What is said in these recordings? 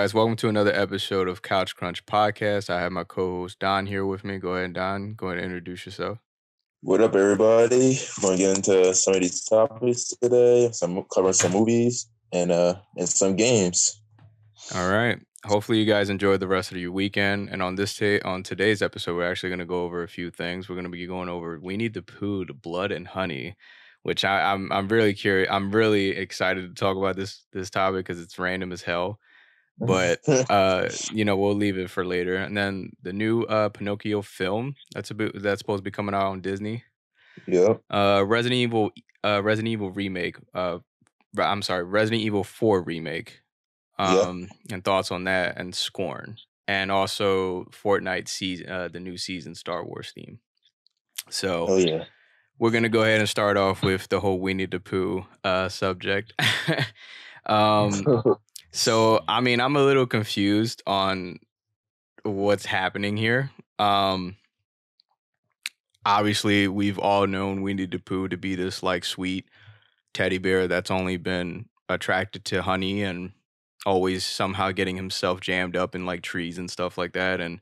Guys, welcome to another episode of Couch Crunch Podcast. I have my co-host Don here with me. Go ahead, Don. Go ahead and introduce yourself. What up, everybody? We're gonna get into some of these topics today. Some covering some movies and uh and some games. All right. Hopefully you guys enjoyed the rest of your weekend. And on this day, on today's episode, we're actually going to go over a few things. We're going to be going over Winnie the Pooh," the Blood and Honey, which I, I'm I'm really curious. I'm really excited to talk about this this topic because it's random as hell. But uh, you know, we'll leave it for later. And then the new uh Pinocchio film that's a bit that's supposed to be coming out on Disney. yeah. Uh, Resident Evil, uh, Resident Evil remake. Uh, I'm sorry, Resident Evil Four remake. Yeah. Um, and thoughts on that, and Scorn, and also Fortnite season, uh, the new season Star Wars theme. So Oh yeah. we're gonna go ahead and start off with the whole Winnie the Pooh uh subject. um, so I mean, I'm a little confused on what's happening here. Um obviously we've all known Winnie the Pooh to be this like sweet teddy bear that's only been attracted to honey and always somehow getting himself jammed up in like trees and stuff like that and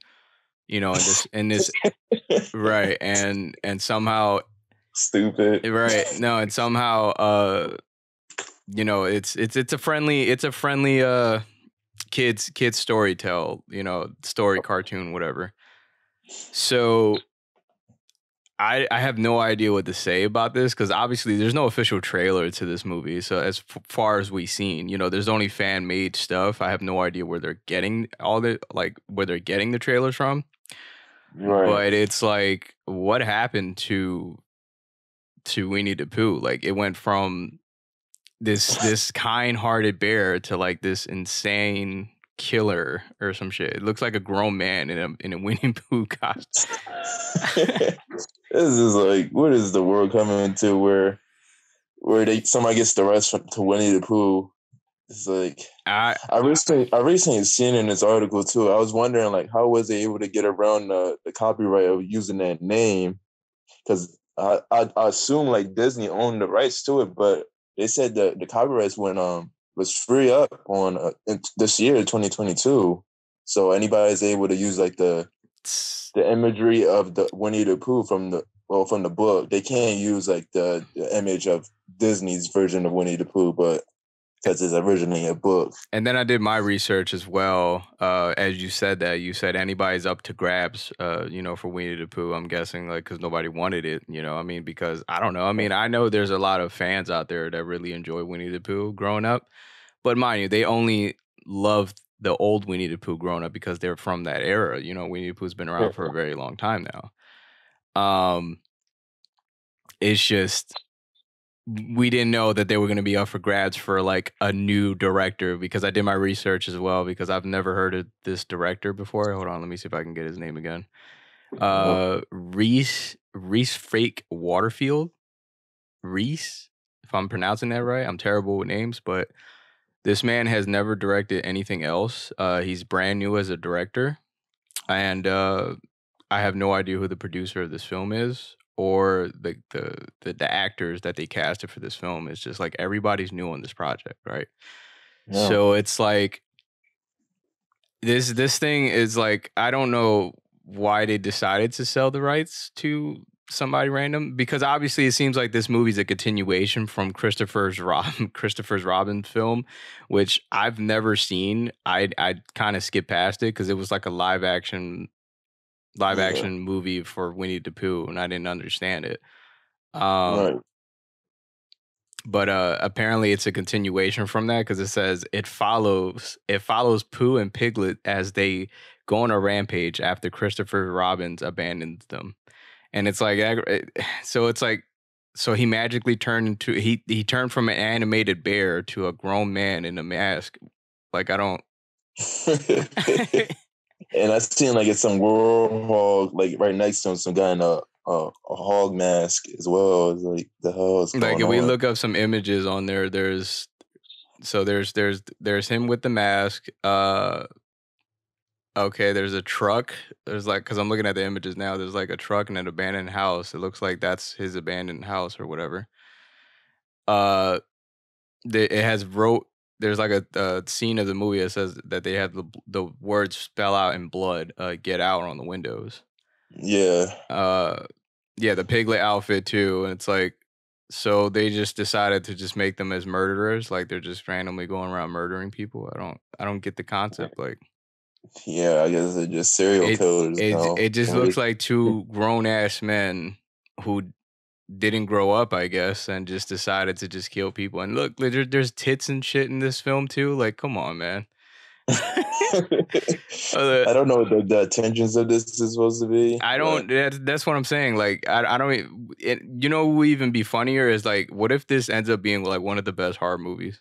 you know in this in this right and and somehow Stupid. right no and somehow uh you know it's it's it's a friendly it's a friendly uh kids kids story tell you know story cartoon whatever so i i have no idea what to say about this because obviously there's no official trailer to this movie so as f- far as we've seen you know there's only fan made stuff i have no idea where they're getting all the like where they're getting the trailers from Right. but it's like what happened to to Winnie the Pooh? Like it went from this this kind-hearted bear to like this insane killer or some shit. It looks like a grown man in a in a Winnie the Pooh costume. this is like what is the world coming to where where they somebody gets the rights from- to Winnie the Pooh. It's like I I recently I recently seen in this article too. I was wondering like how was they able to get around the, the copyright of using that name? Because I, I I assume like Disney owned the rights to it, but they said that the copyrights went um was free up on uh, in this year 2022. So anybody's able to use like the the imagery of the Winnie the Pooh from the well from the book. They can't use like the, the image of Disney's version of Winnie the Pooh, but because it's originally a book. and then I did my research as well. Uh, as you said that, you said anybody's up to grabs. Uh, you know, for Winnie the Pooh. I'm guessing like because nobody wanted it. You know, I mean, because I don't know. I mean, I know there's a lot of fans out there that really enjoy Winnie the Pooh growing up, but mind you, they only loved the old Winnie the Pooh growing up because they're from that era. You know, Winnie the Pooh's been around for a very long time now. Um, it's just we didn't know that they were going to be up for grabs for like a new director because I did my research as well because I've never heard of this director before. Hold on, let me see if I can get his name again. Uh, Rhys Rhys Fake Waterfield. Rhys, if I'm pronouncing that right, I'm terrible with names, but this man has never directed anything else. Uh, he's brand new as a director, and uh, I have no idea who the producer of this film is or the, the the the actors that they casted for this film. is just like everybody's new on this project, right? Yeah. So it's like this this thing is like I don't know why they decided to sell the rights to somebody random because obviously it seems like this movie's a continuation from Christopher's Rob Christopher's Robin film, which I've never seen. I I kind of skipped past it because it was like a live action live Yeah. action movie for Winnie the Pooh, and I didn't understand it. Um, right. but uh apparently it's a continuation from that because it says it follows it follows Pooh and Piglet as they go on a rampage after Christopher Robbins abandons them, and it's like so it's like so he magically turned into he he turned from an animated bear to a grown man in a mask. Like I don't. and I seen like it's some warhog like right next to him, some guy in a a, a hog mask as well. It's like the hell is like if we on? look up some images on there there's so there's there's there's him with the mask uh okay there's a truck there's like because i'm looking at the images now there's like a truck and an abandoned house it looks like that's his abandoned house or whatever uh the, it has wrote there's like a, a scene of the movie that says that they have the the words spell out in blood, uh, "Get out" on the windows. Yeah. Uh, yeah, the piglet outfit too, and it's like, so they just decided to just make them as murderers, like they're just randomly going around murdering people. I don't, I don't get the concept. Like, Yeah, I guess they're just serial it killers. it, it just looks like two grown ass men who didn't grow up, I guess, and just decided to just kill people. And look, there, there's tits and shit in this film too. Like, come on, man. I don't know what the, the intentions of this is supposed to be. I don't. That's, that's what I'm saying. Like, I, I don't. It, you know, would even be funnier is like, what if this ends up being like one of the best horror movies?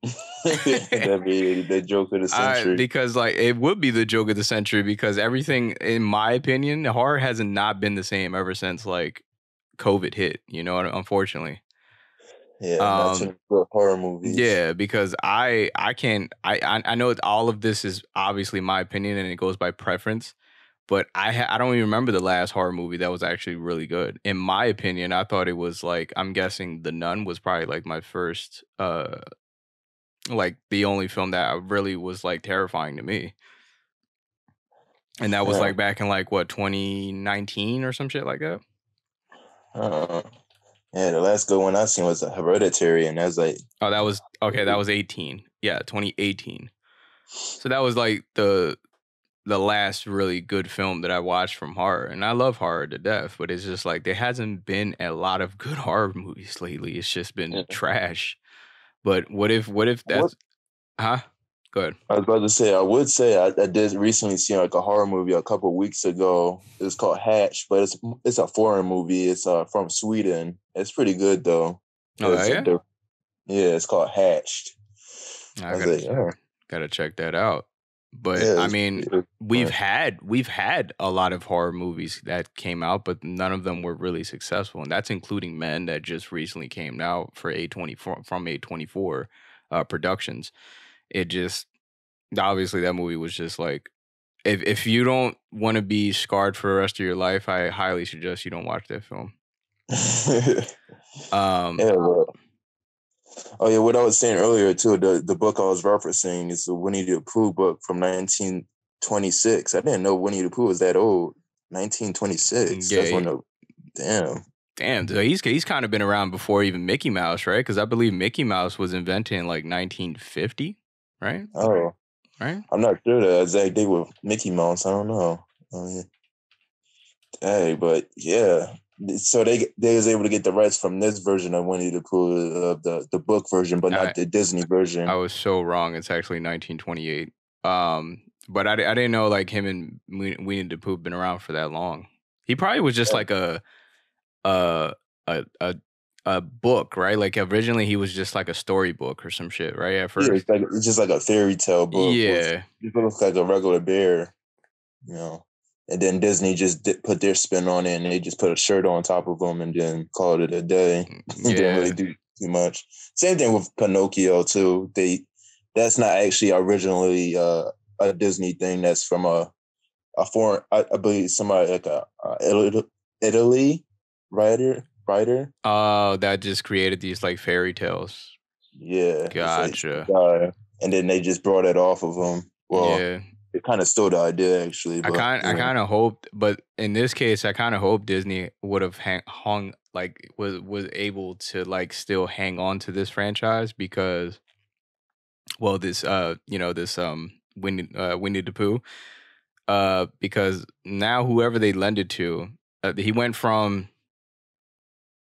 That'd be the joke of the I, century. because like it would be the joke of the century because everything, in my opinion, horror has not been the same ever since like COVID hit. You know, unfortunately. yeah, um, good horror movies. Yeah, because I I can't I I, I know all of this is obviously my opinion and it goes by preference, but I ha- I don't even remember the last horror movie that was actually really good. In my opinion, I thought it was like I'm guessing The Nun was probably like my first uh like the only film that really was like terrifying to me. And that was Yeah. like back in like what 2019 or some shit like that. Uh, yeah, the last good one I seen was Hereditary, and that was like Oh, that was okay. That was 18. Yeah, 2018. So that was like the the last really good film that I watched from horror, and I love horror to death. But it's just like there hasn't been a lot of good horror movies lately. It's just been Yeah. trash. But what if what if What- that's huh? Go ahead. I was about to say, I would say I, I did recently see like a horror movie a couple weeks ago. It's called Hatch, but it's it's a foreign movie. It's uh from Sweden. It's pretty good though. Oh It's, yeah, yeah, it's called Hatched. I was gotta like, oh. gotta check that out. But Yeah, I mean, we've had we've had a lot of horror movies that came out, but none of them were really successful, and that's including Men that just recently came out for A twenty four from A twenty four uh, Productions. It just obviously that movie was just like if if you don't want to be scarred for the rest of your life, I highly suggest you don't watch that film. Um, yeah, well. Oh yeah, what I was saying earlier too, the, the book I was referencing is the Winnie the Pooh book from 1926. I didn't know Winnie the Pooh was that old. 1926. That's Yeah, when the damn. Damn, so he's he's kind of been around before even Mickey Mouse, right? Because I believe Mickey Mouse was invented in like 1950, right? Oh, Right? I'm not sure the exact date with Mickey Mouse. I don't know. I mean, Hey, but yeah. So they they was able to get the rights from this version of Winnie the Pooh, uh, the the book version, but not Alright. the Disney version. I was so wrong. It's actually 1928. Um, but I, I didn't know like him and Win- Winnie the Pooh been around for that long. He probably was just Yeah. like a, a a a a book, right? Like originally he was just like a storybook or some shit, right? At Yeah, first, it's, like, it's just like a fairy tale book. yeah. It looks like a regular bear, you know. And then Disney just did, put their spin on it, and they just put a shirt on top of them, and then called it a day. Didn't yeah. really do too much. Same thing with Pinocchio too. They that's not actually originally uh, a Disney thing. That's from a a foreign, I, I believe somebody like a, a Italy writer writer. Oh, that just created these like fairy tales. Yeah, it's like Gotcha. And then they just brought it off of him. Well, yeah. it kind of stole the idea actually. I But, kind I kind of hoped, but in this case, I kind of hope Disney would have hang, hung like was was able to like still hang on to this franchise because, well, this uh you know this um Winnie uh, Winnie the Pooh, uh because now whoever they lend it to, uh, he went from.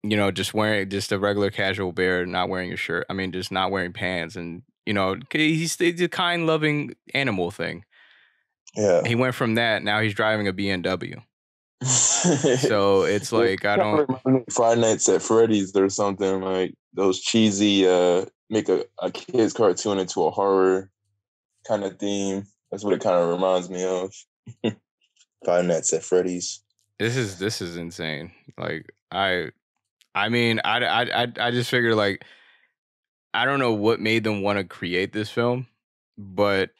You know, just wearing just a regular casual bear, not wearing a shirt. I mean, just not wearing pants, and you know, he's the kind, loving animal thing yeah. he went from that now he's driving a bmw so it's like i don't Friday Nights at Freddy's or something like those cheesy uh make a, a kids cartoon into a horror kind of theme. That's what it kind of reminds me of. Five Nights at Freddy's. this is this is insane like i i mean i i i, I just figured like i don't know what made them want to create this film but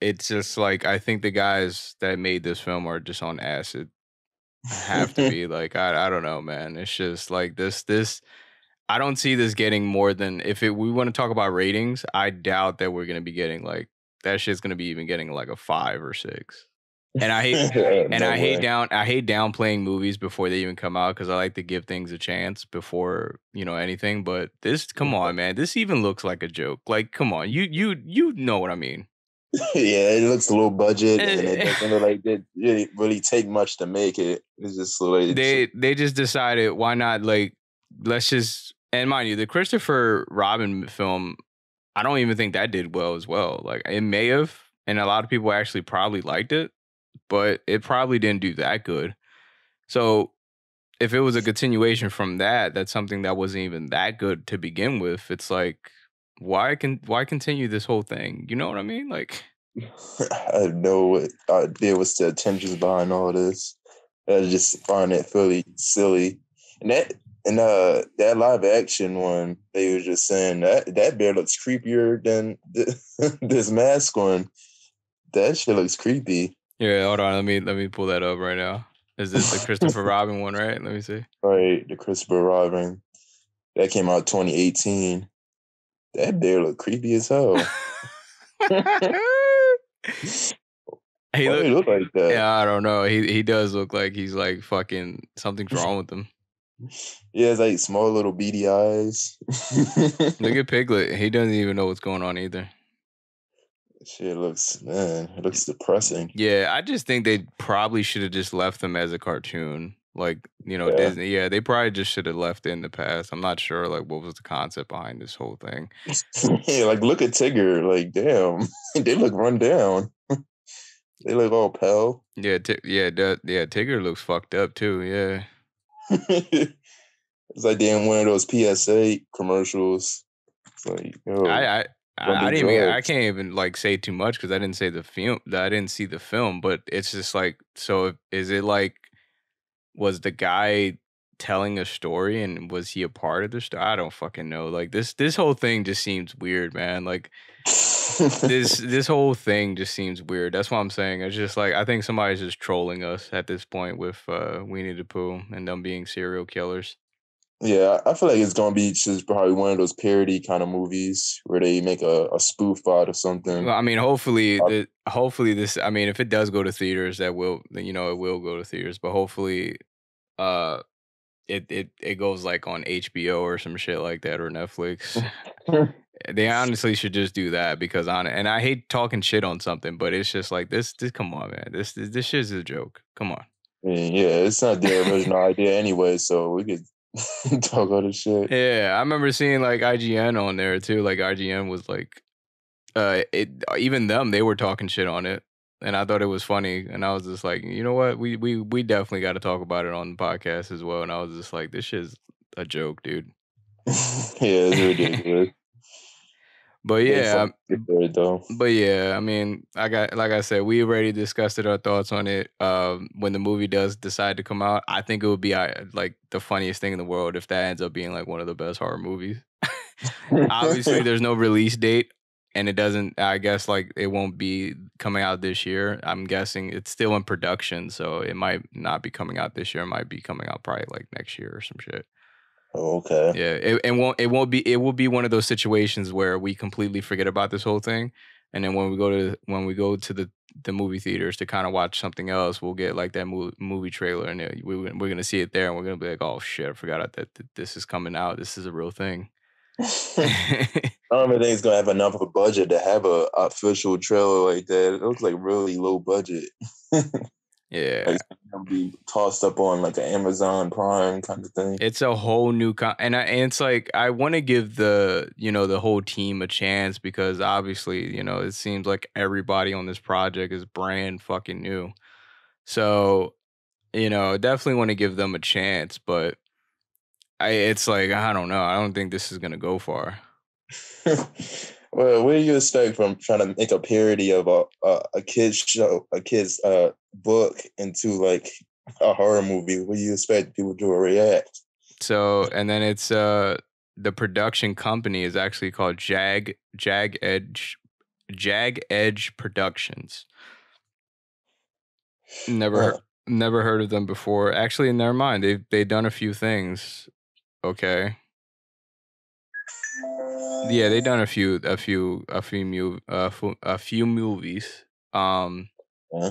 it's just like i think the guys that made this film are just on acid have to be like I, I don't know man it's just like this this I don't see this getting more than if it, we want to talk about ratings. I doubt that we're gonna be getting like that. Shit's gonna be even getting like a five or six. And I hate and No I hate down I hate downplaying movies before they even come out because I like to give things a chance before you know anything. But this, come mm-hmm. on, man, this even looks like a joke. Like, come on, you you you know what I mean? yeah, it looks a low budget, and it doesn't look like it really, really take much to make it. It's just like they they just decided why not like let's just and mind you the christopher robin film i don't even think that did well as well like it may have and a lot of people actually probably liked it but it probably didn't do that good so if it was a continuation from that that's something that wasn't even that good to begin with it's like why can why continue this whole thing you know what i mean like I have no idea what's the intentions behind all this. I just find it fairly silly. And that and uh that live action one, they were just saying that that bear looks creepier than this, this mask one. That shit looks creepy. Yeah hold on let me let me pull that up right now is this the christopher robin one right let me see Right, the Christopher Robin. That came out 2018. That bear look creepy as hell. he look, look like that? yeah, I don't know. He he does look like he's like fucking something's wrong with him. Yeah, it's like small little beady eyes. Look at Piglet. He doesn't even know what's going on either. Shit looks man, it looks depressing. Yeah, I just think they probably should have just left them as a cartoon. Like, you know, Yeah. Disney. Yeah, they probably just should have left it in the past. I'm not sure like what was the concept behind this whole thing. yeah, like look at Tigger. Like, damn, they look run down. they look all pale. Yeah, Ti- yeah, that, yeah, Tigger looks fucked up too. Yeah. it's like in one of those PSA commercials. It's like, yo, I I I, I didn't even, I can't even like say too much because I didn't say the film. I didn't see the film, but it's just like so. Is it like was the guy telling a story and was he a part of the story? I don't fucking know. Like this this whole thing just seems weird, man. Like this this whole thing just seems weird. That's what I'm saying. It's just like I think somebody's just trolling us at this point with uh Winnie the Pooh and them being serial killers. Yeah, I feel like it's gonna be just probably one of those parody kind of movies where they make a, a spoof out of something. Well, I mean, hopefully, Uh, the, hopefully this. I mean, if it does go to theaters, that will, you know, it will go to theaters. But hopefully, uh, it it it goes like on HBO or some shit like that or Netflix. they honestly should just do that because on and I hate talking shit on something, but it's just like this. This come on, man. This this, this shit's a joke. Come on. Yeah, yeah, it's not their original idea anyway, so we could talk all this shit. Yeah, I remember seeing like IGN on there too. Like IGN was like, uh, it even them they were talking shit on it, and I thought it was funny. And I was just like, you know what, we we we definitely got to talk about it on the podcast as well. And I was just like, this shit's a joke, dude. yeah, it's ridiculous. But yeah, fucking get there, though. But yeah, I mean, I got like I said, we already discussed it, our thoughts on it. Um, when the movie does decide to come out, I think it would be like the funniest thing in the world if that ends up being like one of the best horror movies. Obviously, there's no release date, and it doesn't. I guess like it won't be coming out this year. I'm guessing it's still in production, so it might not be coming out this year. It might be coming out probably like next year or some shit. Oh, okay. Yeah, it, it won't. It won't be. It will be one of those situations where we completely forget about this whole thing, and then when we go to when we go to the the movie theaters to kind of watch something else, we'll get like that movie, movie trailer, and it, we we're gonna see it there, and we're gonna be like, oh shit, I forgot that, that this is coming out. This is a real thing. I don't think it's gonna have enough of a budget to have a official trailer like that. It looks like really low budget. yeah, Like be tossed up on like an Amazon Prime kind of thing. it's a whole new con and, I, and it's like i want to give the you know the whole team a chance because obviously you know it seems like everybody on this project is brand fucking new. So you know definitely want to give them a chance but i it's like i don't know. I don't think this is gonna go far well, what do you expect from trying to make a parody of a a, a kid's show, a kid's uh book into like a horror movie? What do you expect people to react? so and then it's uh the production company is actually called jag Jagged Edge Jagged Edge productions never Huh. Never heard of them before. Actually, never mind. They've they've done a few things. Okay. Yeah, they done a few, a few, a few, mu- uh, a few movies. Um, Yeah.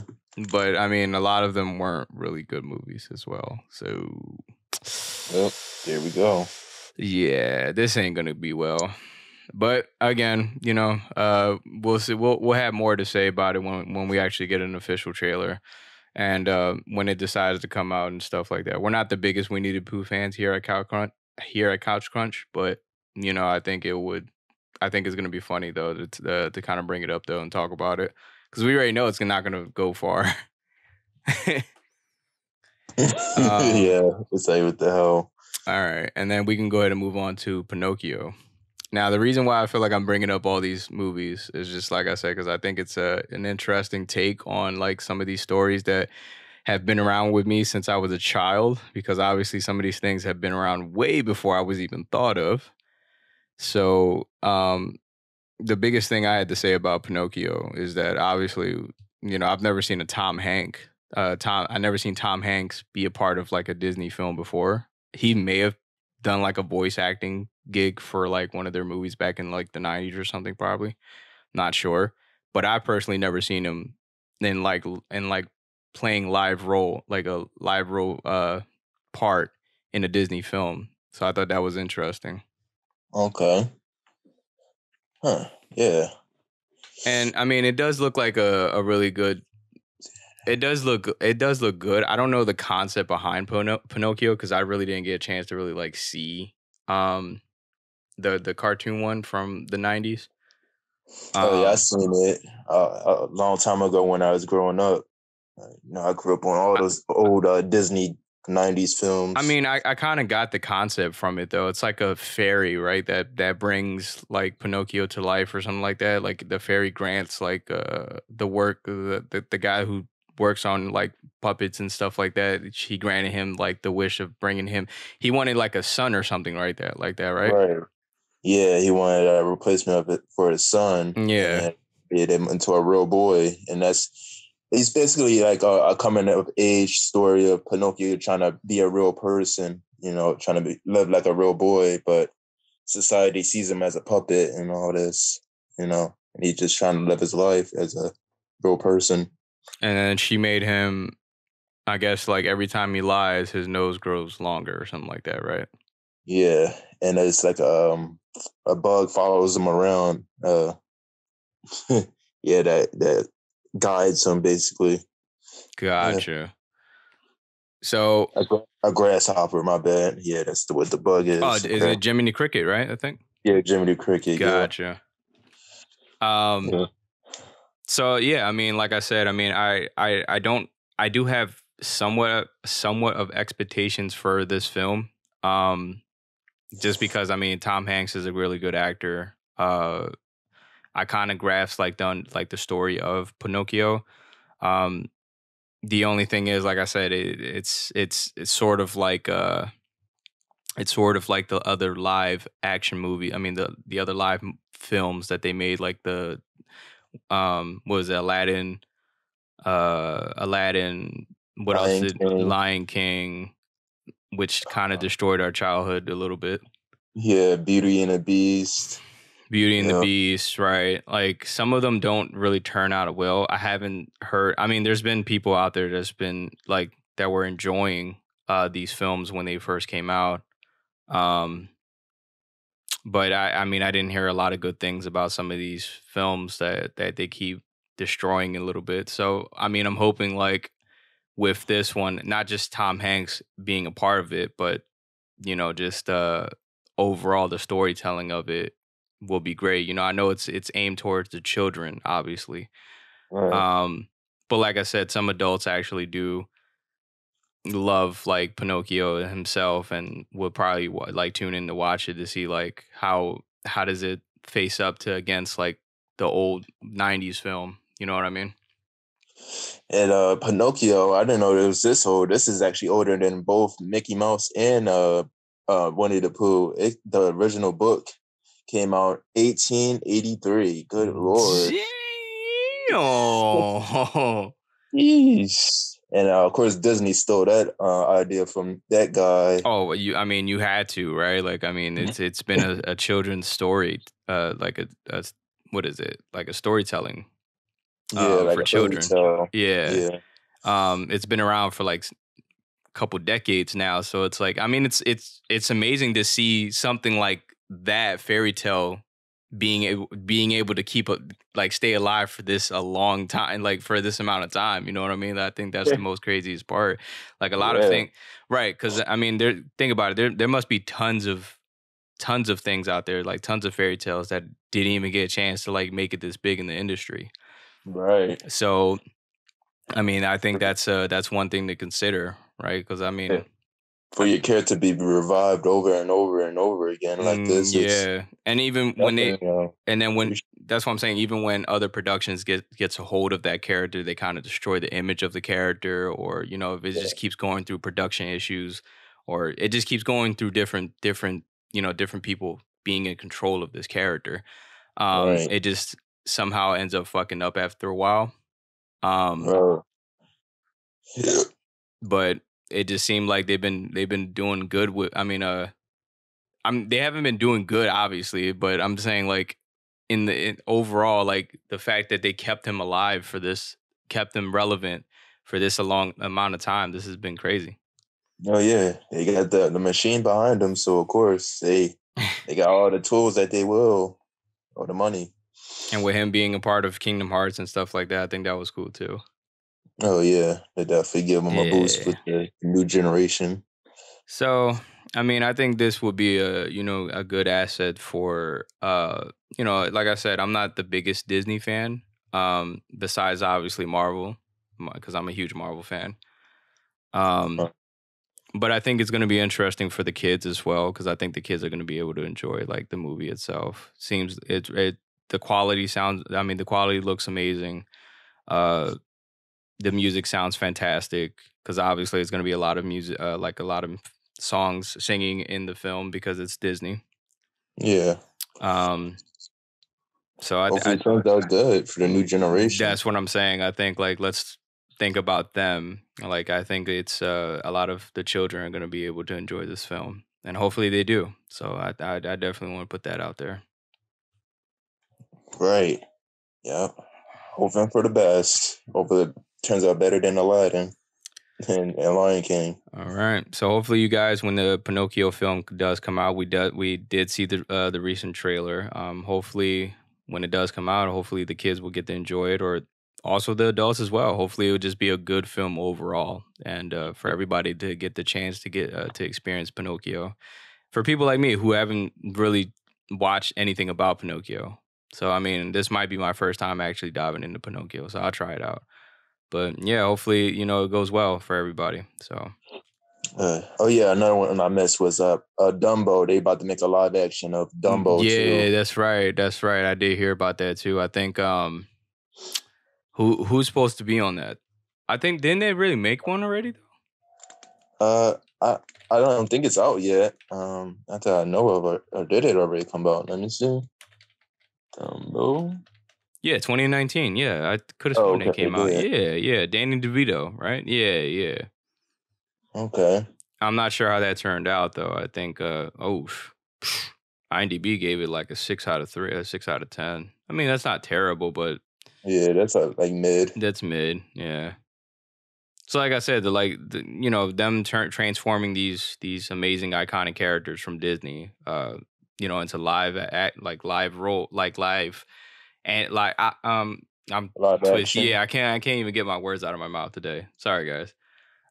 but I mean, a lot of them weren't really good movies as well. So, Well, there we go. yeah, this ain't gonna be well. But again, you know, uh, we'll see. We'll we'll have more to say about it when when we actually get an official trailer, and uh, when it decides to come out and stuff like that. We're not the biggest Winnie the Pooh fans here at Couch Crunch. Here at Couch Crunch, but you know, I think it would. I think it's gonna be funny though to to, to kind of bring it up though and talk about it because we already know it's not gonna go far. Um, yeah, it's like what the hell. All right, and then we can go ahead and move on to Pinocchio. Now, the reason why I feel like I'm bringing up all these movies is just like I said, because I think it's a an interesting take on like some of these stories that have been around with me since I was a child. Because obviously, some of these things have been around way before I was even thought of. So, um, the biggest thing I had to say about Pinocchio is that obviously, you know, I've never seen a Tom Hank. Uh, Tom, I never seen Tom Hanks be a part of like a Disney film before. He may have done like a voice acting gig for like one of their movies back in like the 90s or something probably not sure but i personally never seen him in like in like playing live role like a live role uh part in a disney film so i thought that was interesting Okay. Huh. Yeah. and i mean it does look like a, a really good it does look it does look good i don't know the concept behind Pino- pinocchio because i really didn't get a chance to really like see um the the cartoon one from the 90s oh yeah, I Um, seen it uh, a long time ago when I was growing up. You know, I grew up on all those old uh, Disney '90s films. I mean, I, I kind of got the concept from it though. It's like a fairy, right? That that brings like Pinocchio to life or something like that. Like the fairy grants like uh the work the the, the guy who works on like puppets and stuff like that. He granted him like the wish of bringing him. He wanted like a son or something right that like that, right? right? Yeah, he wanted a replacement of it for his son. Yeah. and made him into a real boy, and that's he's basically like a, a coming of age story of Pinocchio trying to be a real person. You know, trying to be, live like a real boy, but society sees him as a puppet and all this. You know, and he's just trying to live his life as a real person. And then she made him. I guess like every time he lies, his nose grows longer or something like that, right? Yeah, and it's like um a bug follows him around. Uh, yeah, that that guides him basically. Gotcha. So, A, a grasshopper, my bad. Yeah, that's the, what the bug is. oh, is it Jiminy Cricket, right? I think. Yeah, Jiminy Cricket. Yeah. Gotcha. Um. Yeah. So yeah, I mean, like I said, I mean, I, I, I don't, I do have somewhat, somewhat of expectations for this film. Um, just because I mean, Tom Hanks is a really good actor. Uh, I kind like the like the story of Pinocchio. Um, the only thing is, like I said, it, it's it's it's sort of like uh, it's sort of like the other live action movie. I mean, the the other live films that they made, like the um, what was it, Aladdin, uh, Aladdin. What Lion else? Did, King. Lion King, which kind of destroyed our childhood a little bit. Yeah, Beauty and the Beast. Beauty and the Beast, right? Like some of them don't really turn out well. I haven't heard. I mean, there's been people out there that's been like that were enjoying uh these films when they first came out. Um, but I, I mean, I didn't hear a lot of good things about some of these films that that they keep destroying a little bit. So, I mean, I'm hoping like with this one, not just Tom Hanks being a part of it, but you know, just uh overall the storytelling of it will be great. You know, I know it's it's aimed towards the children, obviously. Right. Um, but like I said, some adults actually do love like Pinocchio himself and would probably like tune in to watch it to see like how how does it face up to against like the old 90s film you know what i mean and uh Pinocchio, I didn't know it was this old. This is actually older than both Mickey Mouse and uh uh Winnie the Pooh. It, the original book came out 1883. Good lord. Damn. Jeez. and uh, of course Disney stole that uh, idea from that guy. Oh, you. I mean, you had to, right? Like, I mean, Mm-hmm. it's it's been a, a children's story, uh, like a, a what is it? Like a storytelling. yeah, uh, like for children. Yeah. Yeah, Um, it's been around for like a couple decades now, so it's like, I mean, it's it's it's amazing to see something like that fairy tale being able being able to keep a like stay alive for this a long time like for this amount of time you know what i mean i think that's the most craziest part like a lot of Yeah. things right because i mean there think about it there there must be tons of tons of things out there like tons of fairy tales that didn't even get a chance to like make it this big in the industry right. so i mean i think that's uh that's one thing to consider right because i mean Yeah. For your character to be revived over and over and over again like mm, this, is yeah and even when they uh, And then when that's what I'm saying, even when other productions get gets a hold of that character, they kind of destroy the image of the character, or you know, if it Yeah. just keeps going through production issues, or it just keeps going through different different you know different people being in control of this character, um, Right. it just somehow ends up fucking up after a while. Um, uh, yeah. but it just seemed like they've been they've been doing good with. I mean, uh, I'm they haven't been doing good, obviously, but I'm saying like in the in, overall, like the fact that they kept him alive for this, kept him relevant for this a long amount of time. This has been crazy. Oh yeah, they got the the machine behind them, so of course they they got all the tools that they will, or the money. And with him being a part of Kingdom Hearts and stuff like that, I think that was cool too. Oh yeah, they definitely give them a boost Yeah. with the new generation. So, I mean, I think this would be a you know a good asset for uh you know like I said, I'm not the biggest Disney fan. Um, besides obviously Marvel, because I'm a huge Marvel fan. Um, Huh. but I think it's going to be interesting for the kids as well because I think the kids are going to be able to enjoy like the movie itself. Seems it it the quality sounds. I mean, the quality looks amazing. Uh, the music sounds fantastic because obviously it's going to be a lot of music, uh, like a lot of songs singing in the film because it's Disney. Yeah, Um, so I, hopefully I it turns out good for the new generation. that's what I'm saying. I think like let's think about them. Like I think it's uh, a lot of the children are going to be able to enjoy this film, and hopefully they do. So I I, I definitely want to put that out there. right. Yep. Hoping for the best. Hopefully it turns out better than Aladdin and, and Lion King. All right. So hopefully you guys, when the Pinocchio film does come out, we do, we did see the uh, the recent trailer. Um, hopefully when it does come out, hopefully the kids will get to enjoy it, or also the adults as well. Hopefully it will just be a good film overall, and uh, for everybody to get the chance to get uh, to experience Pinocchio. For people like me who haven't really watched anything about Pinocchio, so I mean, this might be my first time actually diving into Pinocchio, so I'll try it out. But yeah, hopefully you know it goes well for everybody. So. Uh, oh yeah, another one I missed was uh, uh Dumbo. They about to make a live action of Dumbo Mm, Yeah, too. that's right. That's right. I did hear about that too. I think um who who's supposed to be on that? I think didn't they really make one already though? Uh, I I don't think it's out yet. Um, not that I know of, or, or did it already come out? Let me see. Dumbo. Yeah, 2019. Yeah, I could have Oh, sworn it came out. yeah. Yeah. Danny DeVito, right? Yeah, yeah. Okay. I'm not sure how that turned out though. I think uh oh IMDb gave it like a six out of three, a six out of ten. I mean that's not terrible, but Yeah, that's a, like mid. That's mid, yeah. So, like I said, the like the, you know them turn transforming these these amazing iconic characters from Disney, uh, you know, into live act like live role like live and like I, um I'm Live twist. action. Yeah, I can't I can't even get my words out of my mouth today. Sorry, guys.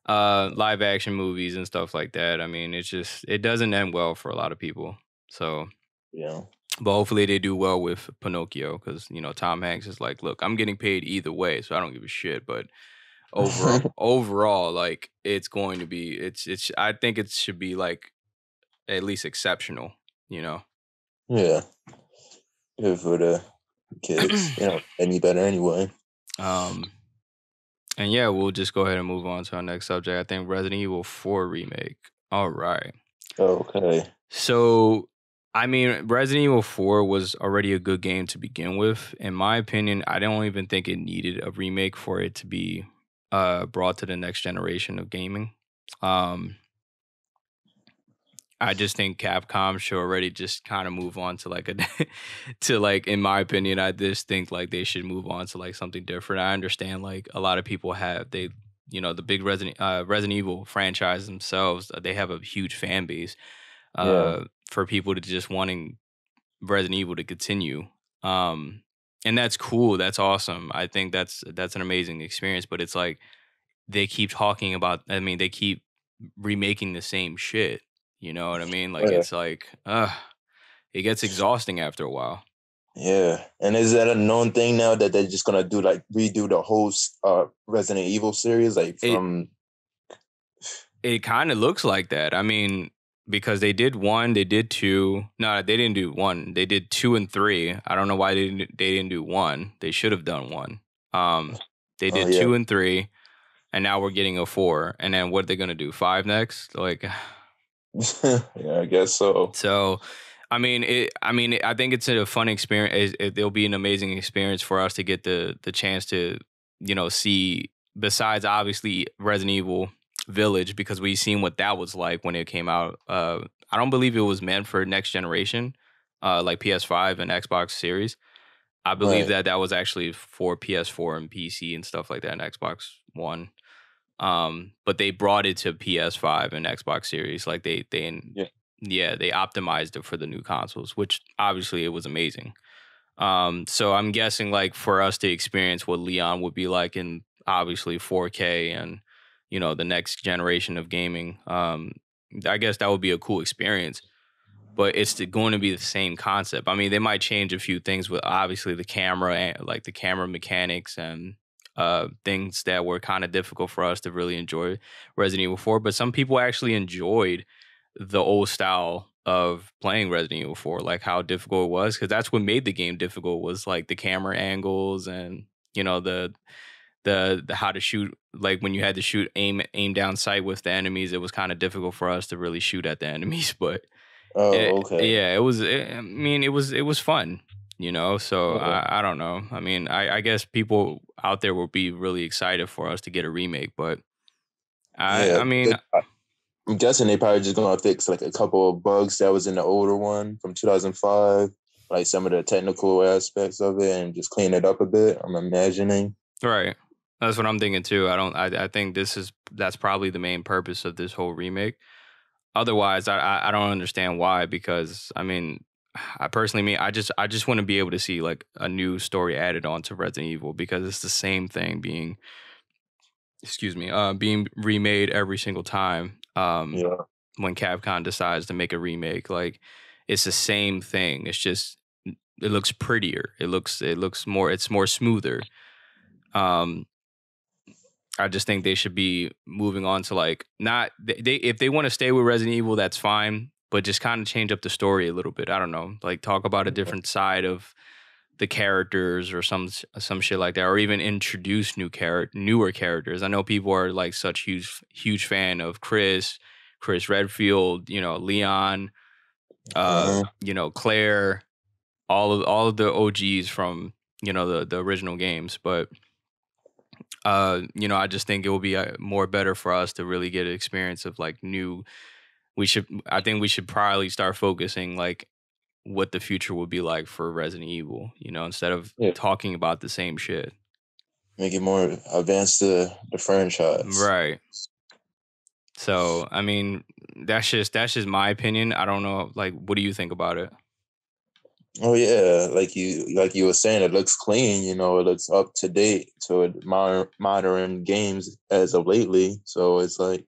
Uh, live action movies and stuff like that. I mean, it's just it doesn't end well for a lot of people. So Yeah. but hopefully they do well with Pinocchio because you know Tom Hanks is like, look, I'm getting paid either way, so I don't give a shit. But overall, overall, like it's going to be, it's it's. I think it should be like at least exceptional. You know. Yeah. Good for the kids. you know, any better anyway. Um, and yeah, we'll just go ahead and move on to our next subject. I think Resident Evil 4 remake. All right. Okay. So, I mean, Resident Evil 4 was already a good game to begin with. In my opinion, I don't even think it needed a remake for it to be uh, brought to the next generation of gaming. Um, I just think Capcom should already just kind of move on to like a to like in my opinion, I just think like they should move on to like something different. I understand like a lot of people have they you know the big Resident uh, Resident Evil franchise themselves. Uh, they have a huge fan base uh, yeah. for people to just wanting Resident Evil to continue. Um, and that's cool. That's awesome. I think that's that's an amazing experience. But it's like they keep talking about. I mean, they keep remaking the same shit. You know what I mean? Like yeah. it's like, uh, it gets exhausting after a while. Yeah, and is that a known thing now that they're just gonna do like redo the whole uh, Resident Evil series, like from? It, it kind of looks like that. I mean, because they did one, they did two. No, they didn't do one. They did two and three. I don't know why they didn't. They didn't do one. They should have done one. Um, they oh, did oh, yeah. two and three, and now we're getting a four. And then what are they gonna do? Five next? Like, yeah, I guess so. So, I mean, it. I mean, I think it's a fun experience. It, it'll be an amazing experience for us to get the the chance to, you know, see. Besides, obviously, Resident Evil Village because we seen what that was like when it came out. Uh, I don't believe it was meant for next generation, uh, like PS5 and Xbox Series. I believe right. that that was actually for PS4 and PC and stuff like that, and Xbox One. Um, but they brought it to PS5 and Xbox Series. Like they they yeah. yeah they optimized it for the new consoles, which obviously it was amazing. Um, so I'm guessing like for us to experience what Leon would be like in obviously 4K and you know the next generation of gaming. Um, I guess that would be a cool experience, but it's going to be the same concept. I mean, they might change a few things with obviously the camera and like the camera mechanics and uh, things that were kind of difficult for us to really enjoy Resident Evil 4. But some people actually enjoyed the old style of playing Resident Evil 4, like how difficult it was, because that's what made the game difficult was like the camera angles and you know the the, the how to shoot like when you had to shoot aim aim down sight with the enemies it was kind of difficult for us to really shoot at the enemies but oh it, okay yeah it was it, i mean it was it was fun you know so okay. I, I don't know i mean I, I guess people out there will be really excited for us to get a remake but i yeah, i mean uh i'm guessing they probably just gonna fix like a couple of bugs that was in the older one from 2005 like some of the technical aspects of it and just clean it up a bit i'm imagining right that's what I'm thinking too. I don't. I, I think this is that's probably the main purpose of this whole remake. Otherwise, I I don't understand why. Because I mean, I personally mean I just I just want to be able to see like a new story added on to Resident Evil because it's the same thing being, excuse me, uh, being remade every single time. Um, yeah. When Capcom decides to make a remake, like it's the same thing. It's just it looks prettier. It looks it looks more. It's more smoother. Um, I just think they should be moving on to like not they if they want to stay with Resident Evil, that's fine, but just kind of change up the story a little bit. I don't know, like talk about a different side of the characters or some some shit like that, or even introduce new character newer characters. I know people are like such huge huge fan of Chris, Chris Redfield, you know Leon, uh, uh-huh. you know Claire, all of all of the OGs from you know the the original games, but uh, you know, I just think it will be uh, more better for us to really get an experience of like new. We should, I think we should probably start focusing like what the future would be like for Resident Evil, you know, instead of yeah. talking about the same shit. Make it more advanced the the franchise. Right. So, I mean, that's just that's just my opinion. I don't know like what do you think about it? Oh yeah, like you like you were saying, it looks clean. You know, it looks up to date to modern modern games as of lately. So it's like,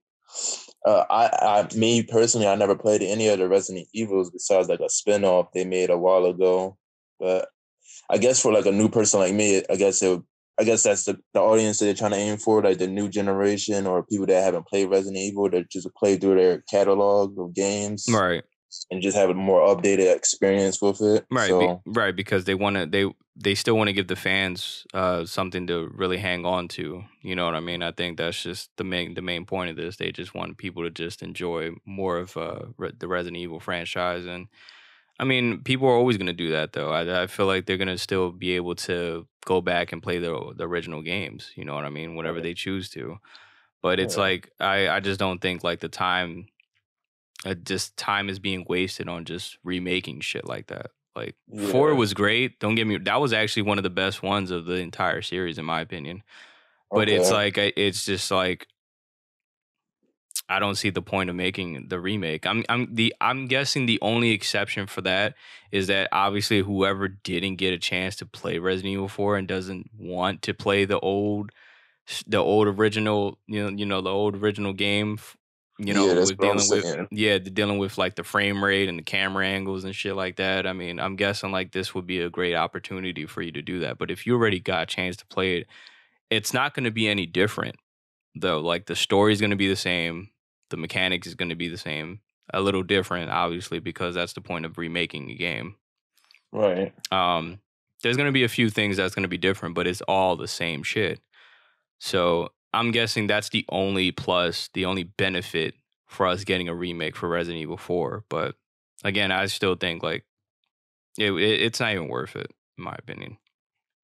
uh, I I me personally, I never played any of the Resident Evils besides like a spinoff they made a while ago. But I guess for like a new person like me, I guess it. I guess that's the, the audience that they're trying to aim for, like the new generation or people that haven't played Resident Evil that just play through their catalog of games. Right and just have a more updated experience with it. Right, so, be, right, because they want to they they still want to give the fans uh, something to really hang on to. You know what I mean? I think that's just the main the main point of this. They just want people to just enjoy more of uh, re- the Resident Evil franchise, and I mean, people are always going to do that, though. I, I feel like they're going to still be able to go back and play the the original games. You know what I mean? Whatever Right. they choose to. But it's like I I just don't think like the time, uh, just time is being wasted on just remaking shit like that. Like four was great. Don't get me. That was actually one of the best ones of the entire series, in my opinion. But it's like it's just like I don't see the point of making the remake. I'm I'm the I'm guessing the only exception for that is that obviously whoever didn't get a chance to play Resident Evil 4 and doesn't want to play the old the old original, you know, you know the old original game, you know, yeah, with dealing with yeah, dealing with like the frame rate and the camera angles and shit like that. I mean, I'm guessing like this would be a great opportunity for you to do that. But if you already got a chance to play it, it's not going to be any different though. Like the story's going to be the same, the mechanics is going to be the same, a little different, obviously, because that's the point of remaking a game. Right. Um, there's going to be a few things that's going to be different, but it's all the same shit. So I'm guessing that's the only plus, the only benefit for us getting a remake for Resident Evil 4. But again, I still think like it, it, it's not even worth it, in my opinion.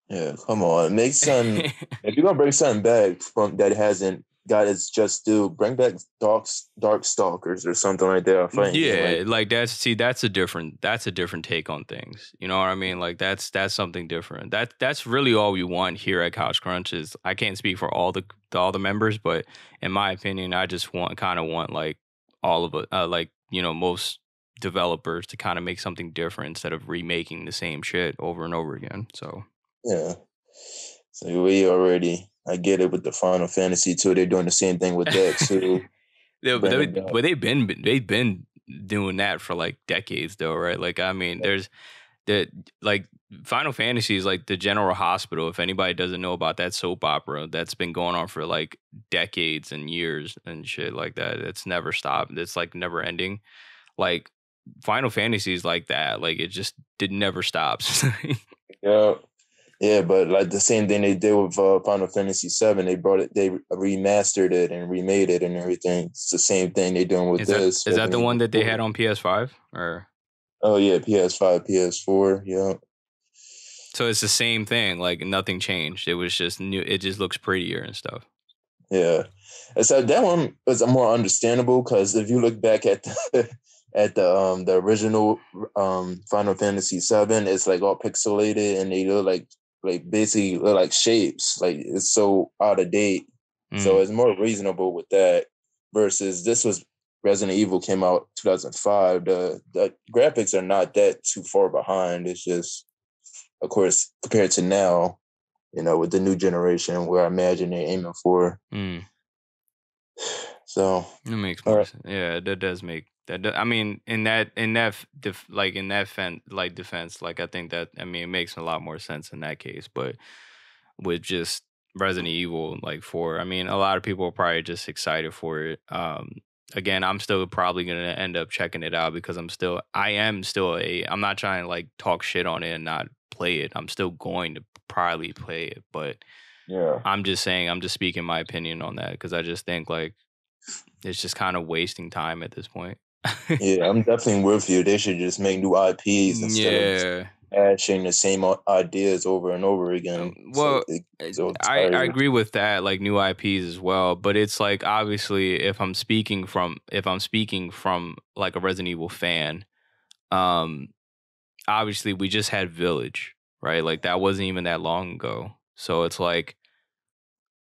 Yeah, come on. Make some. if you're gonna bring something back from that hasn't got its just due, bring back Dark Dark Stalkers or something like that. fighting yeah, like- like that's see that's a different that's a different take on things. You know what I mean? Like that's that's something different. That that's really all we want here at Couch Crunch is I can't speak for all the all the members, but in my opinion, I just want kind of want like all of it, uh, like you know most developers to kind of make something different instead of remaking the same shit over and over again. So yeah. So we already I get it with the Final Fantasy too. They're doing the same thing with that too. Yeah, but, they, back. but they've been they've been doing that for like decades though, right? Like I mean, there's the like Final Fantasy is like the General Hospital. If anybody doesn't know about that soap opera, that's been going on for like decades and years and shit like that. It's never stopped. It's like never ending. Like Final Fantasy is like that. Like it just did never stops. yeah. Yeah, but like the same thing they did with uh, Final Fantasy VII, they brought it, they remastered it and remade it and everything. It's the same thing they're doing with is this. is that the one that they had on PS5 or? Oh yeah, PS5, PS4. Yeah. So it's the same thing. Like nothing changed. It was just new. It just looks prettier and stuff. Yeah, so that one was more understandable because if you look back at the at the um the original um Final Fantasy VII, it's like all pixelated and they look like like basically look like shapes. Like it's so out of date. So Mm. it's more reasonable with that versus this was Resident Evil came out 2005. The the graphics are not that too far behind. It's just, of course, compared to now, you know, with the new generation, where I imagine they're aiming for. Mm. So It makes more right. sense. Yeah, that does make that. I mean, in that in that def, like in that fen, like defense, like I think that I mean it makes a lot more sense in that case. But with just Resident Evil like four, I mean, a lot of people are probably just excited for it. Um, again, I'm still probably gonna end up checking it out because I'm still I am still a I'm not trying to like talk shit on it and not play it. I'm still going to probably play it, but yeah, I'm just saying, I'm just speaking my opinion on that because I just think like it's just kind of wasting time at this point. Yeah, I'm definitely with you. They should just make new IPs instead of just the same ideas over and over again. Um, well, it- I, I agree with that, like new IPs as well. But it's like obviously, if I'm speaking from if I'm speaking from like a Resident Evil fan, um, obviously we just had Village, right? Like that wasn't even that long ago. So it's like,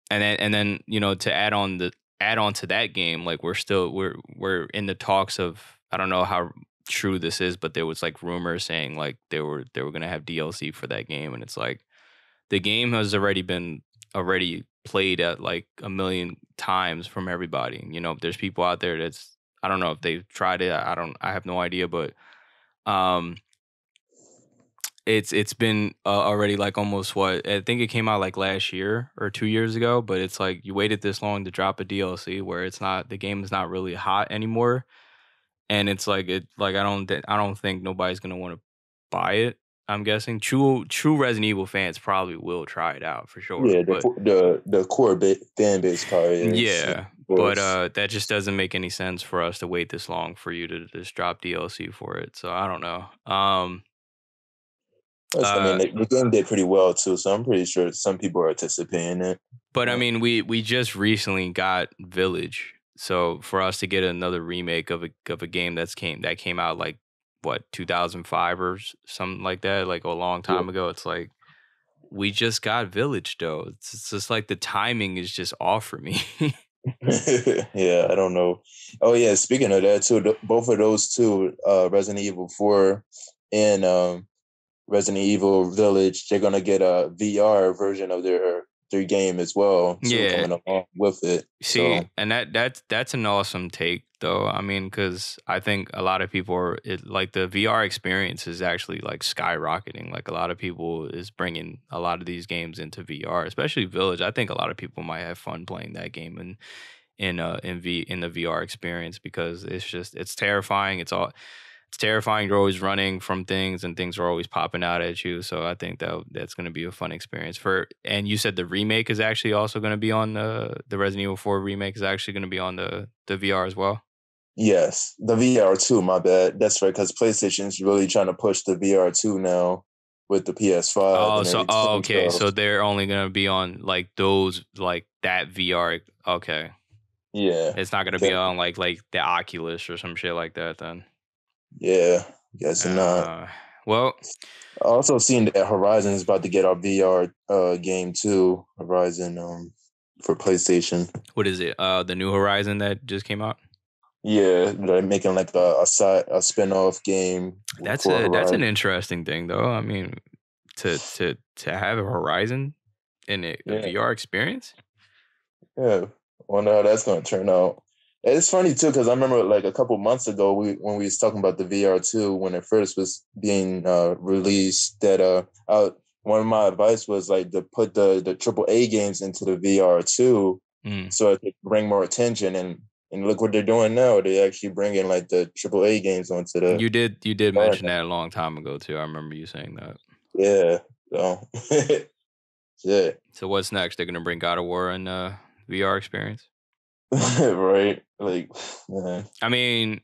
and then and then you know to add on the add on to that game, like we're still we're we're in the talks of I don't know how true this is, but there was like rumors saying like they were they were gonna have DLC for that game, and it's like the game has already been already played at like a million times from everybody. You know, there's people out there that's I don't know if they've tried it. I don't. I have no idea, but um, it's it's been uh, already like almost what I think it came out like last year or two years ago. But it's like you waited this long to drop a DLC where it's not the game is not really hot anymore, and it's like it like I don't thi- I don't think nobody's gonna want to buy it. I'm guessing true true Resident Evil fans probably will try it out for sure. Yeah, the but, the the core bit, fan base probably. Is, yeah, but uh, that just doesn't make any sense for us to wait this long for you to just drop DLC for it. So I don't know. Um, I uh, mean, the, the game did pretty well too, so I'm pretty sure some people are anticipating it. But I mean, we we just recently got Village, so for us to get another remake of a of a game that's came that came out like what 2005 or something like that, like a long time ago, it's like we just got Village though. It's, it's just like the timing is just off for me. yeah, I don't know. Oh yeah, speaking of that too, th- both of those two, uh, Resident Evil Four and um, Resident Evil Village, they're gonna get a VR version of their their game as well. too, Yeah. coming along with it. See, So, and that that's that's an awesome take though. I mean, because I think a lot of people are it, like the VR experience is actually like skyrocketing. Like a lot of people is bringing a lot of these games into VR, especially Village. I think a lot of people might have fun playing that game in in uh in V in the VR experience because it's just it's terrifying. It's all it's terrifying. You're always running from things, and things are always popping out at you. So I think that that's going to be a fun experience for. And you said the remake is actually also going to be on the the Resident Evil Four remake is actually going to be on the the VR as well. yes, the VR too. My bad. That's right, because PlayStation's really trying to push the VR two now with the PS5. Oh, so oh, okay. So they're only going to be on like those like that VR. Okay, yeah, it's not going to be on like like the Oculus or some shit like that. Then yeah, guess not. Uh, well, also seen that Horizon is about to get our VR uh, game too. Horizon um for PlayStation. what is it? Uh, the new Horizon that just came out. Yeah, they're making like a a side a spin off game. That's a that's an interesting thing though. I mean, to to to have a Horizon in a, Yeah. VR experience. Yeah, wonder how that's gonna turn out. It's funny too because I remember like a couple months ago we when we was talking about the VR two when it first was being uh, released. That uh, I, one of my advice was like to put the the triple A games into the VR two Mm. so it could bring more attention and and look what they're doing now. They actually bringing like the triple A games onto the You did you did mention that a long time ago too. I remember you saying that. yeah. So yeah, So what's next? They're gonna bring God of War in uh, VR experience. right. Like man. I mean,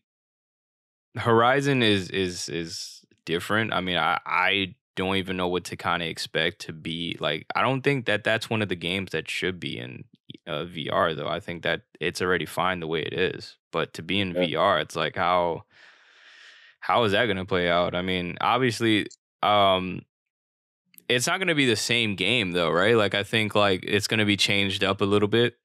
Horizon is is is different. I mean, I I don't even know what to kind of expect to be like. I don't think that that's one of the games that should be in uh, VR though. I think that it's already fine the way it is. But to be in Yeah. VR, it's like how how is that going to play out? I mean, obviously, um, it's not going to be the same game though, right? Like I think like it's going to be changed up a little bit,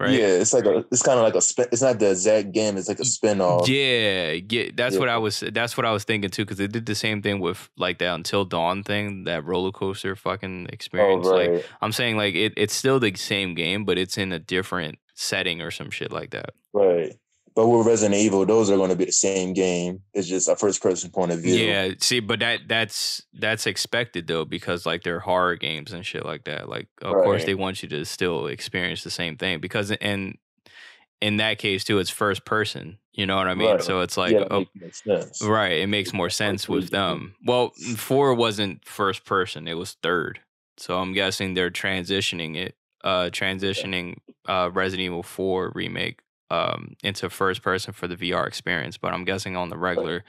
right? Yeah, it's like a it's kind of like a spin. It's not the exact game. It's like a spin off. Yeah, yeah, that's what I was. That's what I was thinking too, because they did the same thing with like that Until Dawn thing, that roller coaster fucking Oh, experience. Like I'm saying, like it, it's still the same game, but it's in a different setting or some shit like that. right. But with Resident Evil, those are going to be the same game. It's just a first person point of view. Yeah, see, but that that's that's expected though, because like they're horror games and shit like that. Like, of course, they want you to still experience the same thing because in in that case too, it's first person. You know what I mean? Right. So it's like, yeah, that oh, makes more sense. Right. It makes more sense with them. Well, four wasn't first person, it was third. So I'm guessing they're transitioning it, uh transitioning uh Resident Evil 4 remake um into first person for the VR experience. But I'm guessing on the regular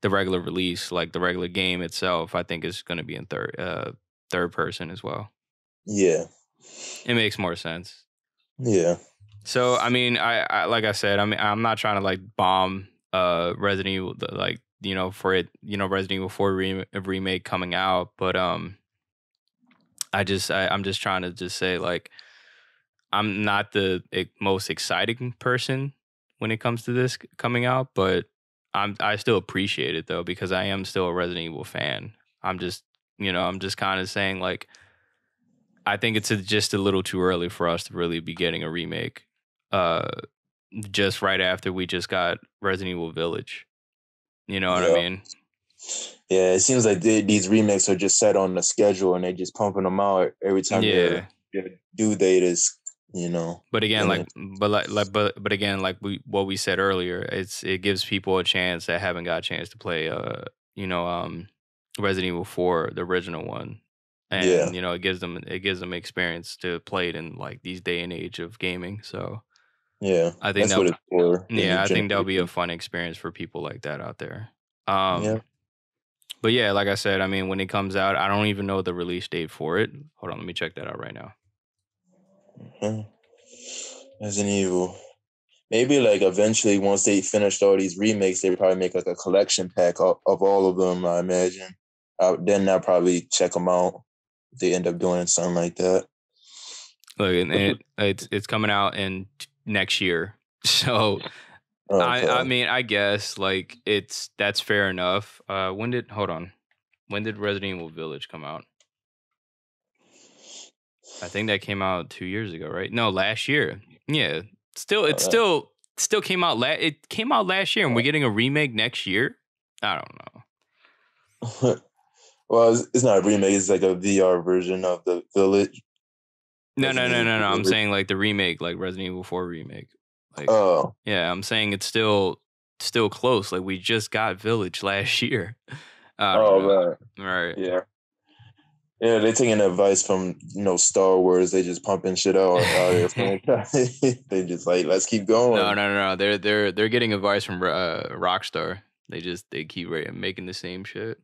the regular release, like the regular game itself, I think is gonna be in third uh third person as well. Yeah, It makes more sense. yeah, So I mean, I, I like I said, I mean, I'm not trying to like bomb uh Resident Evil, like you know, for it, you know, Resident Evil 4 re- remake coming out, but um, I just I, I'm just trying to just say like I'm not the most exciting person when it comes to this coming out, but I'm I still appreciate it though because I am still a Resident Evil fan. I'm just you know I'm just kind of saying like I think it's just a little too early for us to really be getting a remake. Uh, just right after we just got Resident Evil Village. You know what I mean? yeah. It seems like they, these remakes are just set on the schedule and they just pumping them out every time Yeah. their, their due date is, you know. But again, like, but like, like, but but again, like we what we said earlier, it's it gives people a chance that haven't got a chance to play, uh, you know, um, Resident Evil Four, the original one, and Yeah. you know it gives them it gives them experience to play it in like these day and age of gaming. So Yeah, I think that's that what it's for. yeah, I think that'll be a fun experience for people like that out there. Um, Yeah. but yeah, like I said, I mean, when it comes out, I don't even know the release date for it. Hold on, let me check that out right now. Mhm. Resident Evil. Maybe like eventually, once they finished all these remakes, they would probably make like a collection pack of, of all of them. I imagine. Uh, then I'll probably check them out. If they end up doing something like that. Look, and it, it's it's coming out in next year, so Okay. I I mean, I guess like it's that's fair enough. Uh, when did hold on, when did Resident Evil Village come out? I think that came out two years ago, right? No, last year. Yeah, still, it Uh, still still came out. La- it came out last year, and we're getting a remake next year. I don't know. well, it's, it's not a remake. It's like a VR version of the Village. No, no, Resident no, no, no. I'm saying like the remake, like Resident Evil Four remake. Like, Oh, yeah, I'm saying it's still still close. Like we just got Village last year. Oh know. man, Right. yeah, yeah. They're taking advice from you know Star Wars. They just pumping shit out out they just like let's keep going. No, no, no, no. They're they're they're getting advice from uh, Rockstar. They just they keep making the same shit.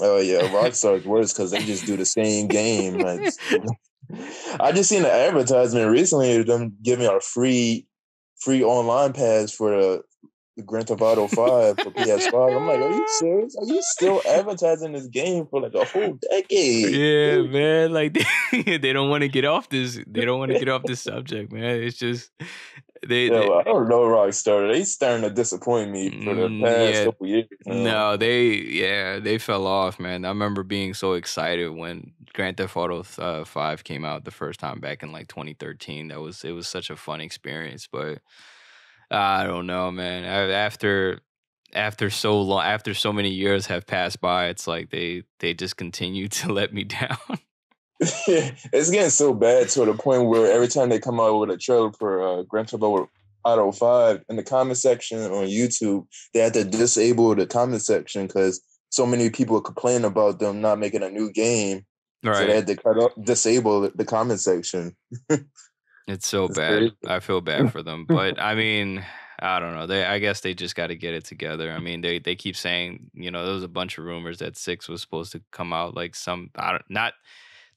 Oh yeah, Rockstar's worse because they just do the same game. Like, I just seen an advertisement recently of them giving a free free online pass for the, the Grand Theft Auto Five for PS5. I'm like, are you serious? Are you still advertising this game for like a whole decade? Yeah, man. Like they, they don't want to get off this. They don't want to get off this subject, man. It's just they. Yeah, they well, I don't know Rockstar. They starting to disappoint me for the Mm, past yeah. couple years. now. No, they yeah, they fell off, man. I remember being so excited when Grand Theft Auto uh, Five came out the first time back in like 2013. That was it was such a fun experience, but I don't know, man. After after so long, after so many years have passed by, it's like they they just continue to let me down. it's getting so bad to the point where every time they come out with a trailer for uh, Grand Theft Auto 5 in the comment section on YouTube, they had to disable the comment section because so many people complain about them not making a new game. So they had to cut off, disable the comment section. It's so It's bad. crazy. I feel bad for them, but I mean, I don't know. They, I guess they just got to get it together. I mean, they they keep saying, you know, there was a bunch of rumors that six was supposed to come out like some, I don't, not.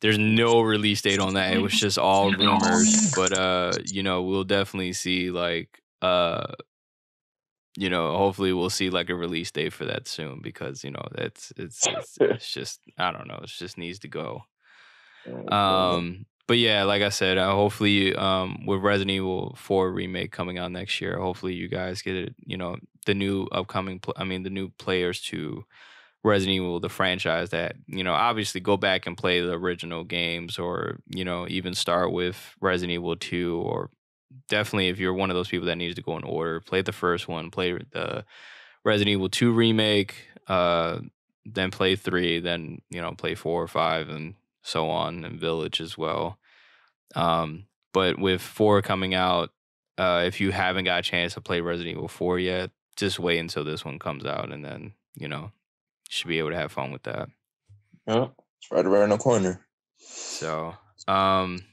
There's no release date on that. It was just all rumors, but uh, you know, we'll definitely see like uh, you know, hopefully we'll see like a release date for that soon because you know that's it's it's, it's just I don't know. It just needs to go. Um, but yeah, like I said, uh, hopefully, um, with Resident Evil Four remake coming out next year, hopefully you guys get it. You know, the new upcoming. Pl- I mean, the new players to Resident Evil, the franchise that you know, obviously go back and play the original games, or you know, even start with Resident Evil Two, or definitely if you're one of those people that needs to go in order, play the first one, play the Resident Evil Two remake, uh, then play three, then you know, play four or five, and so on, and Village as well. Um, but with four coming out, uh, if you haven't got a chance to play Resident Evil Four yet, just wait until this one comes out, and then you know, you should be able to have fun with that. Yeah, it's right around the corner. So, um,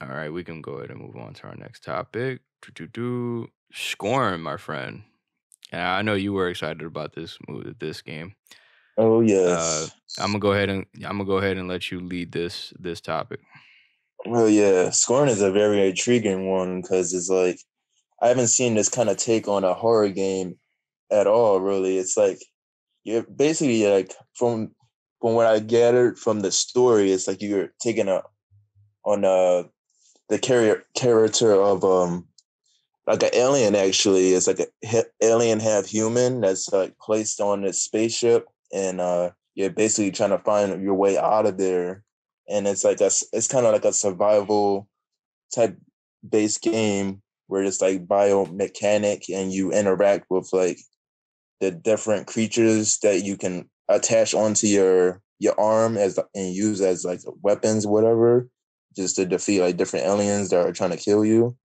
all right, we can go ahead and move on to our next topic. Do-do-do. Scorn, my friend. And I know you were excited about this move, this game. Oh Uh. I'm gonna go ahead and I'm gonna go ahead and let you lead this this topic. Well, yeah, Scorn is a very intriguing one because it's like I haven't seen this kind of take on a horror game at all. Really, it's like you're basically like from from what I gathered from the story, it's like you're taking a on a the carrier character of um like an alien. Actually, it's like a he- alien half human that's like placed on this spaceship, and uh you're basically trying to find your way out of there and it's like a it's kind of like a survival type based game where it's like biomechanic and you interact with like the different creatures that you can attach onto your your arm as and use as like weapons whatever just to defeat like different aliens that are trying to kill you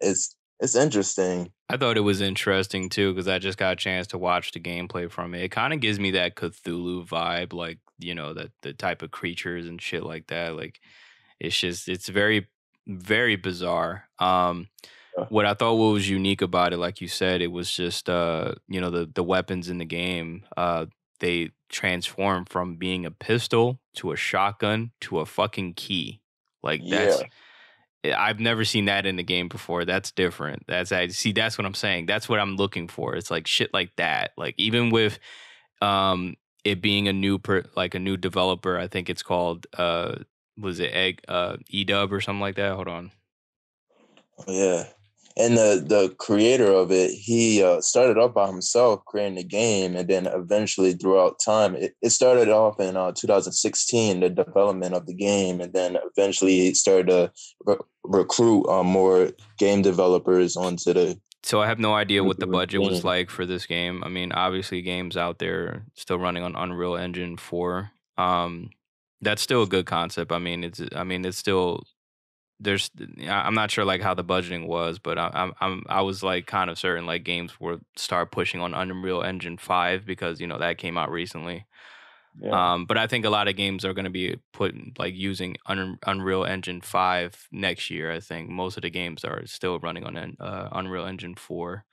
it's it's interesting. I thought it was interesting too because I just got a chance to watch the gameplay from it. It kind of gives me that Cthulhu vibe, like you know that the type of creatures and shit like that. Like it's just it's very very bizarre. Um, Yeah. what I thought what was unique about it, like you said, it was just uh, you know the the weapons in the game. Uh, they transform from being a pistol to a shotgun to a fucking key. Like that's Yeah. eh, I've never seen that in the game before. That's different. That's I see. That's what I'm saying. That's what I'm looking for. It's like shit like that. Like even with um it being a new per like a new developer. I think it's called uh was it egg uh edub or something like that. Hold on. Yeah. And the the creator of it, he uh, started off by himself creating the game, and then eventually, throughout time, it, it started off in uh, 2016, the development of the game, and then eventually he started to re- recruit uh, more game developers onto the. So I have no idea what the budget was Mhm. like for this game. I mean, obviously games out there still running on Unreal Engine 4. Um that's still a good concept. I mean, it's I mean, it's still there's I'm not sure like how the budgeting was, but I, I'm I'm I was like kind of certain like games were start pushing on Unreal Engine 5 because, you know, that came out recently. Yeah. Um, but I think a lot of games are going to be put like using Un- Unreal Engine five next year. I think most of the games are still running on uh, Unreal Engine four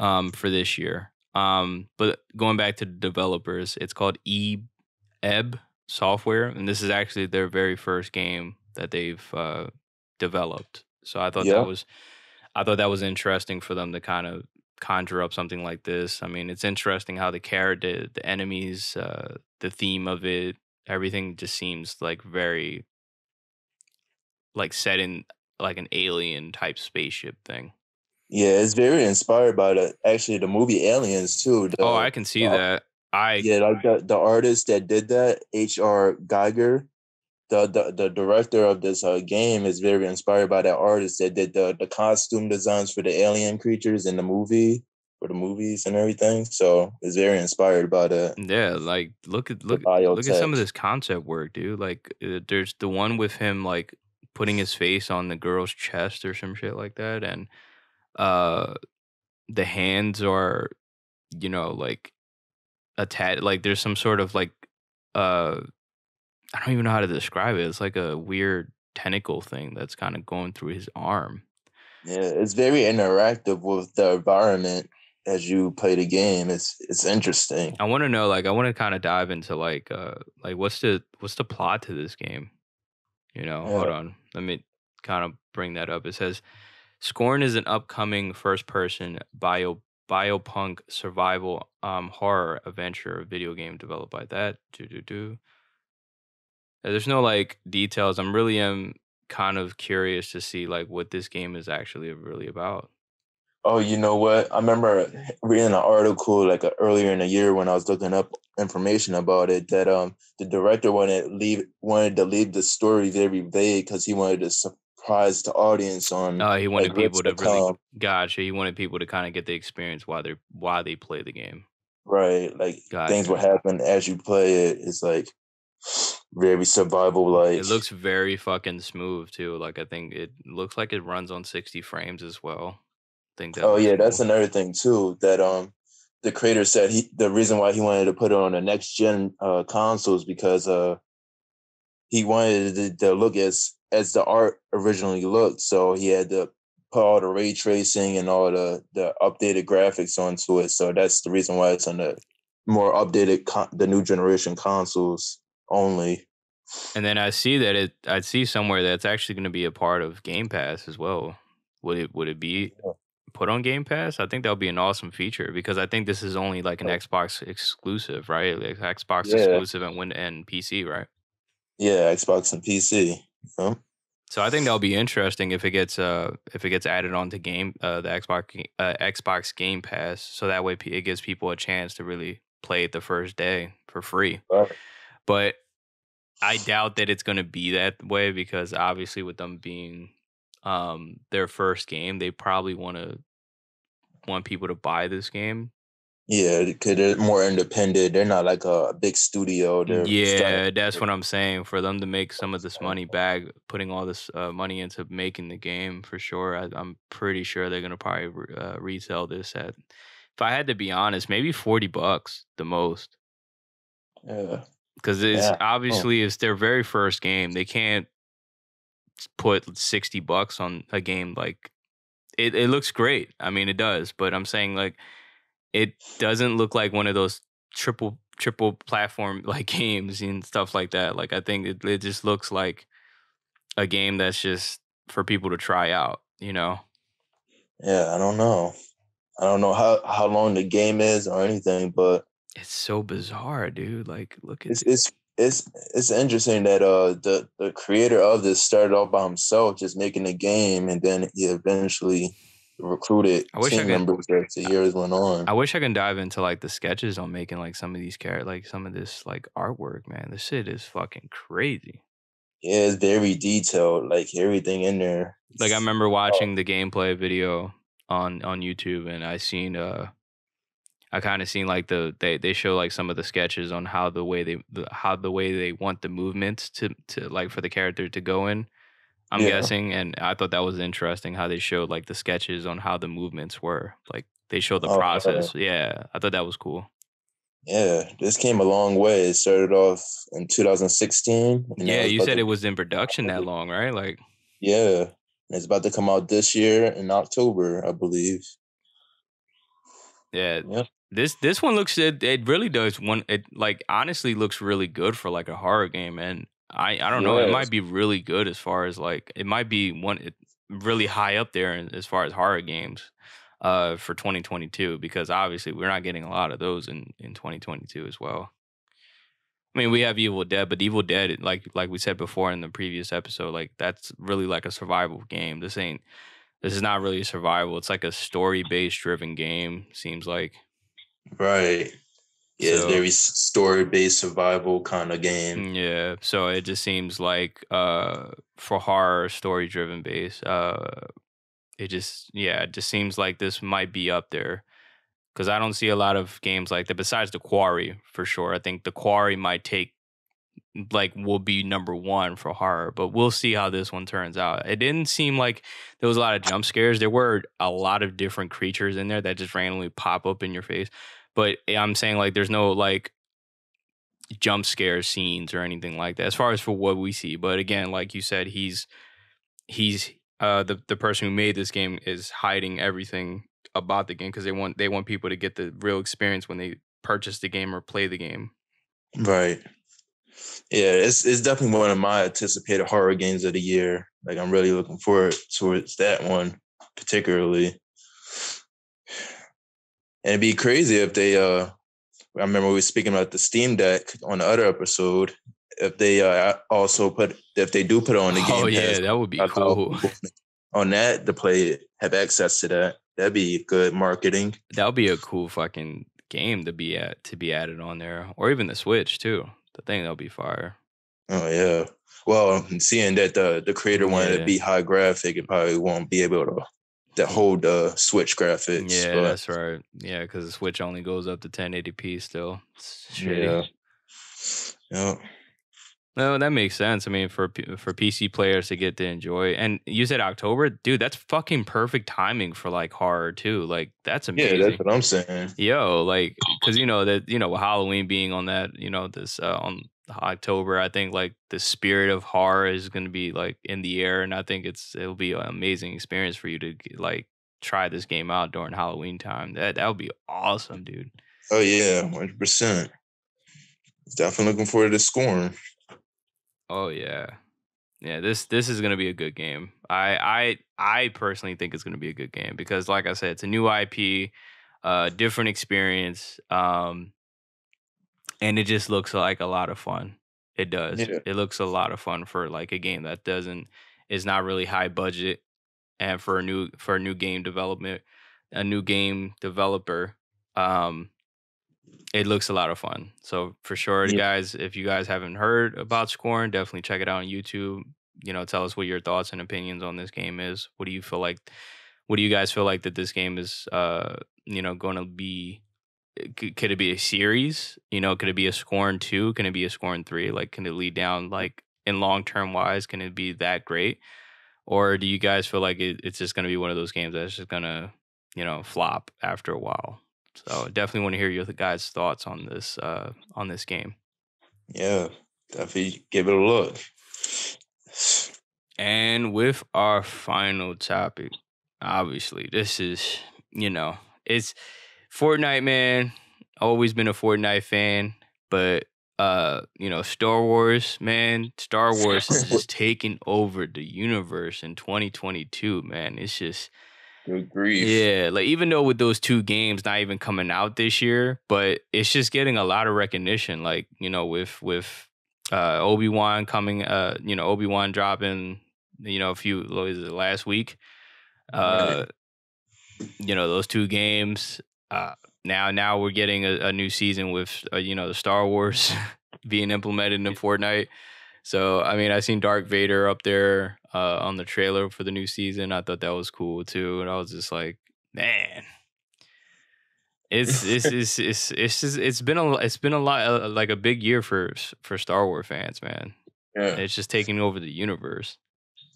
um, for this year. Um, but going back to the developers, it's called E Ebb Software, and this is actually their very first game that they've uh, developed. So I thought Yeah. that was I thought that was interesting for them to kind of conjure up something like this. I mean, it's interesting how the character, the enemies, uh, the theme of it, everything just seems like very like set in like an alien type spaceship thing. yeah, it's very inspired by the actually the movie Aliens too. The, oh, I can see uh, that. I Yeah, like the, the artist that did that, H.R. Giger, the, the the director of this uh, game is very inspired by that artist that did the the costume designs for the alien creatures in the movie for the movies and everything. So it's very inspired by that. Yeah, like look at look look at some of this concept work, dude. Like uh, there's the one with him like putting his face on the girl's chest or some shit like that and uh the hands are you know like attached like there's some sort of like uh I don't even know how to describe it. It's like a weird tentacle thing that's kind of going through his arm. Yeah, it's very interactive with the environment as you play the game. It's it's interesting. I want to know like I want to kind of dive into like uh like what's the what's the plot to this game? You know, hold on. Let me kind of bring that up. It says Scorn is an upcoming first person bio biopunk survival um horror adventure video game developed by that. Do do do. Uh, There's no like details. I'm really am kind of curious to see like what this game is actually really about. Oh, you know what? I remember reading an article like uh, earlier in the year when I was looking up information about it that um the director wanted leave wanted to leave the story very vague because he wanted to surprise the audience on Uh, he wanted like people to to really gotcha. He wanted people to kind of get the experience while they while they play the game. Right, like things will happen as you play it. It's like very survival like. It looks very fucking smooth too. Like I think it looks like it runs on 60 frames as well. Think that Oh yeah, that's another thing too. That um, the creator said he the reason why he wanted to put it on the next gen uh consoles because uh he wanted it to look as as the art originally looked. So he had to put all the ray tracing and all the the updated graphics onto it. So that's the reason why it's on the more updated con- the new generation consoles only. And then I see that it I see somewhere that's actually going to be a part of Game Pass as well. Would it would it be. Put on Game Pass? I think that would be an awesome feature because I think this is only like an Oh. Xbox exclusive, right? Like Xbox Yeah, exclusive and Win and PC, right? yeah, Xbox and PC. Huh? So I think that'll be interesting if it gets uh if it gets added onto game uh the Xbox uh, Xbox Game Pass, so that way it gives people a chance to really play it the first day for free. Right. But I doubt that it's going to be that way because obviously with them being um their first game, they probably want to want people to buy this game Yeah, because they're more independent. They're not like a big studio. They're Yeah, that's what I'm saying. For them to make some of this money back, putting all this uh, money into making the game, for sure. I, I'm pretty sure they're gonna probably re- uh, resell this at. If I had to be honest, maybe forty bucks the most. Yeah, because it's Yeah. Oh. obviously it's their very first game. They can't put sixty bucks on a game like it. It looks great. I mean, it does, but I'm saying like it doesn't look like one of those triple triple platform like games and stuff like that. Like I think it, it just looks like a game that's just for people to try out. You know? yeah. I don't know. I don't know how how long the game is or anything, but It's so bizarre, dude. Like, look at it's it's it's it's interesting that uh the the creator of this started off by himself just making a game and then he eventually recruited I wish I team could- members as the years went on. I wish I can dive into like the sketches on making like some of these characters, like some of this like artwork, man. This shit is fucking crazy. yeah, it's very detailed, like everything in there. Like I remember watching the gameplay video on on YouTube, and I seen uh, I kind of seen like the they they show like some of the sketches on how the way they the, how the way they want the movements to to like for the character to go in. I'm Yeah. guessing, and I thought that was interesting how they showed like the sketches on how the movements were. Like they showed the Oh, process. Yeah, I thought that was cool. Yeah, this came a long way. It started off in 2016. and Yeah, you said to- it was in production that long, right? Like, Yeah, it's about to come out this year in October, I believe. yeah, Yeah. This this one looks it, it really does one it like honestly looks really good for like a horror game, and I I don't know, it might be really good as far as like it might be one it, really high up there in, as far as horror games uh for 2022 because obviously we're not getting a lot of those in in 2022 as well. I mean, we have Evil Dead, but Evil Dead, like like we said before in the previous episode, like that's really like a survival game. This ain't. This is not really a survival. It's like a story based driven game. Seems like. Right. Yeah, So- very story based survival kind of game. Yeah. So it just seems like uh for horror story driven base, uh it just yeah, it just seems like this might be up there. Cause I don't see a lot of games like that besides the quarry for sure. I think the quarry might take like will be number one for horror, but we'll see how this one turns out. It didn't seem like there was a lot of jump scares. There were a lot of different creatures in there that just randomly pop up in your face. But I'm saying like there's no like jump scare scenes or anything like that as far as for what we see but again like you said he's he's uh the, the person who made this game is hiding everything about the game because they want they want people to get the real experience when they purchase the game or play the game Right. Yeah, it's it's definitely one of my anticipated horror games of the year. Like I'm really looking forward towards that one particularly. And it'd be crazy if they uh I remember we were speaking about the Steam Deck on the other episode. If they uh also put if they do put on the game oh yeah Pass, that would be cool on that to play have access to that. That'd be good marketing. that would be a cool fucking game to be at to be added on there or even the switch too the thing that'll be fire Oh yeah. Well, seeing that the the creator wanted Yeah. to be high graphic, it probably won't be able to to hold the Switch graphics. yeah but, that's right yeah because the switch only goes up to 1080p still yeah. Yeah. No, that makes sense. I mean, for for PC players to get to enjoy, and you said October, dude. That's fucking perfect timing for like horror too. Like that's amazing. Yeah, that's what I'm saying. Yo, like, cause you know that you know Halloween being on that, you know this uh, on October. I think like the spirit of horror is gonna be like in the air, and I think it's it'll be an amazing experience for you to like try this game out during Halloween time. That that would be awesome, dude. Oh yeah, hundred percent. Definitely looking forward to Scorn. Oh yeah. Yeah, this this is gonna be a good game. I I I personally think it's gonna be a good game because like I said, it's a new IP, uh different experience. Um and it just looks like a lot of fun. It does. Yeah. It looks a lot of fun for like a game that doesn't is not really high budget and for a new for a new game development, a new game developer. Um it looks a lot of fun. So for sure, Yeah. guys, if you guys haven't heard about Scorn, definitely check it out on YouTube. You know, tell us what your thoughts and opinions on this game is. What do you feel like? What do you guys feel like that this game is? Uh, you know, going to be c- could it be a series? You know, could it be a Scorn two? Can it be a Scorn three? Like, can it lead down like in long term wise? Can it be that great? Or do you guys feel like it, it's just going to be one of those games that's just going to, you know, flop after a while? So definitely want to hear your guys' thoughts on this uh, on this game. Yeah, definitely give it a look. And with our final topic, obviously, this is, you know, it's Fortnite, man. Always been a Fortnite fan, but uh, you know, Star Wars, man, Star Wars is just taking over the universe in 2022, man. It's just Good grief. yeah, like even though with those two games not even coming out this year, but it's just getting a lot of recognition. Like you know, with with uh, Obi Wan coming, uh, you know, Obi Wan dropping, you know, a few what it last week. Uh, you know, those two games. Uh, now, now we're getting a, a new season with uh, you know the Star Wars being implemented in Fortnite. So I mean, I seen Dark Vader up there uh, on the trailer for the new season. I thought that was cool too, and I was just like, man, it's it's it's it's it's just, it's been a it's been a lot uh, like a big year for for Star Wars fans, man. Yeah. It's just taking over the universe.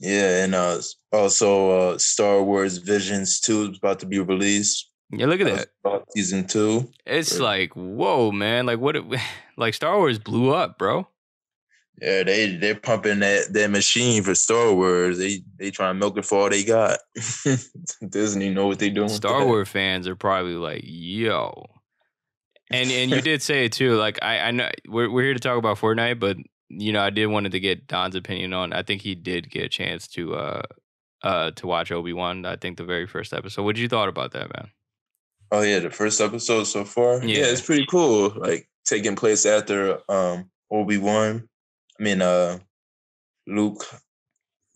Yeah, and uh, also uh, Star Wars Visions 2 is about to be released. Yeah, look at That's that. season two. It's Right. like whoa, man! Like what? It, like Star Wars blew up, bro. Yeah, they they're pumping that that machine for Star Wars. They they trying to milk it for all they got. Disney know what they doing. Star that. Wars fans are probably like, yo. And and you did say it too. Like I I know we're we're here to talk about Fortnite, but you know I did wanted to get Don's opinion on. I think he did get a chance to uh uh to watch Obi Wan. I think the very first episode. What did you thought about that, man? Oh yeah, the first episode so far. Yeah. Yeah, it's pretty cool. Like taking place after um Obi Wan. I mean uh Luke.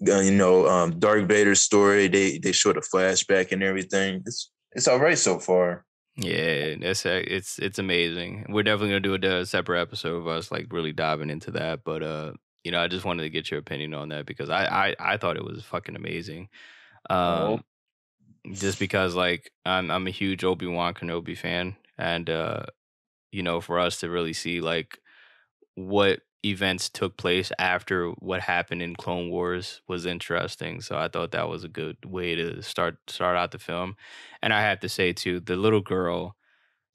uh, you know, um Dark Vader's story. They they showed a flashback and everything. It's it's all right so far. Yeah, that's uh, it's it's amazing. We're definitely gonna do a, a separate episode of us like really diving into that. But uh, you know, I just wanted to get your opinion on that because I I, I thought it was fucking amazing. Oh. Um, just because like I'm I'm a huge Obi Wan Kenobi fan, and uh, you know, for us to really see like what events took place after what happened in Clone Wars was interesting. So I thought that was a good way to start start out the film. And I have to say too, the little girl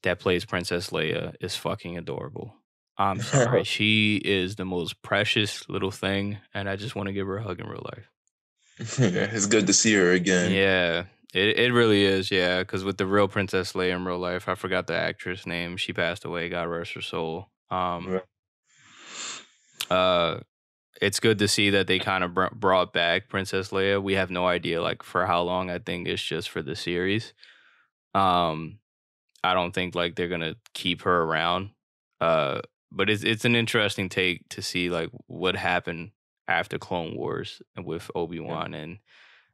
that plays Princess Leia is fucking adorable. I'm sorry. she is the most precious little thing, and I just want to give her a hug in real life. it's good to see her again. Yeah, it it really is. Yeah, because with the real Princess Leia in real life, I forgot the actress name. She passed away. God rest her soul. Um, Right. uh, it's good to see that they kind of br- brought back Princess Leia. We have no idea like for how long. I think it's just for the series. Um, I don't think like they're gonna keep her around. Uh, but it's it's an interesting take to see like what happened after Clone Wars with Obi Wan, and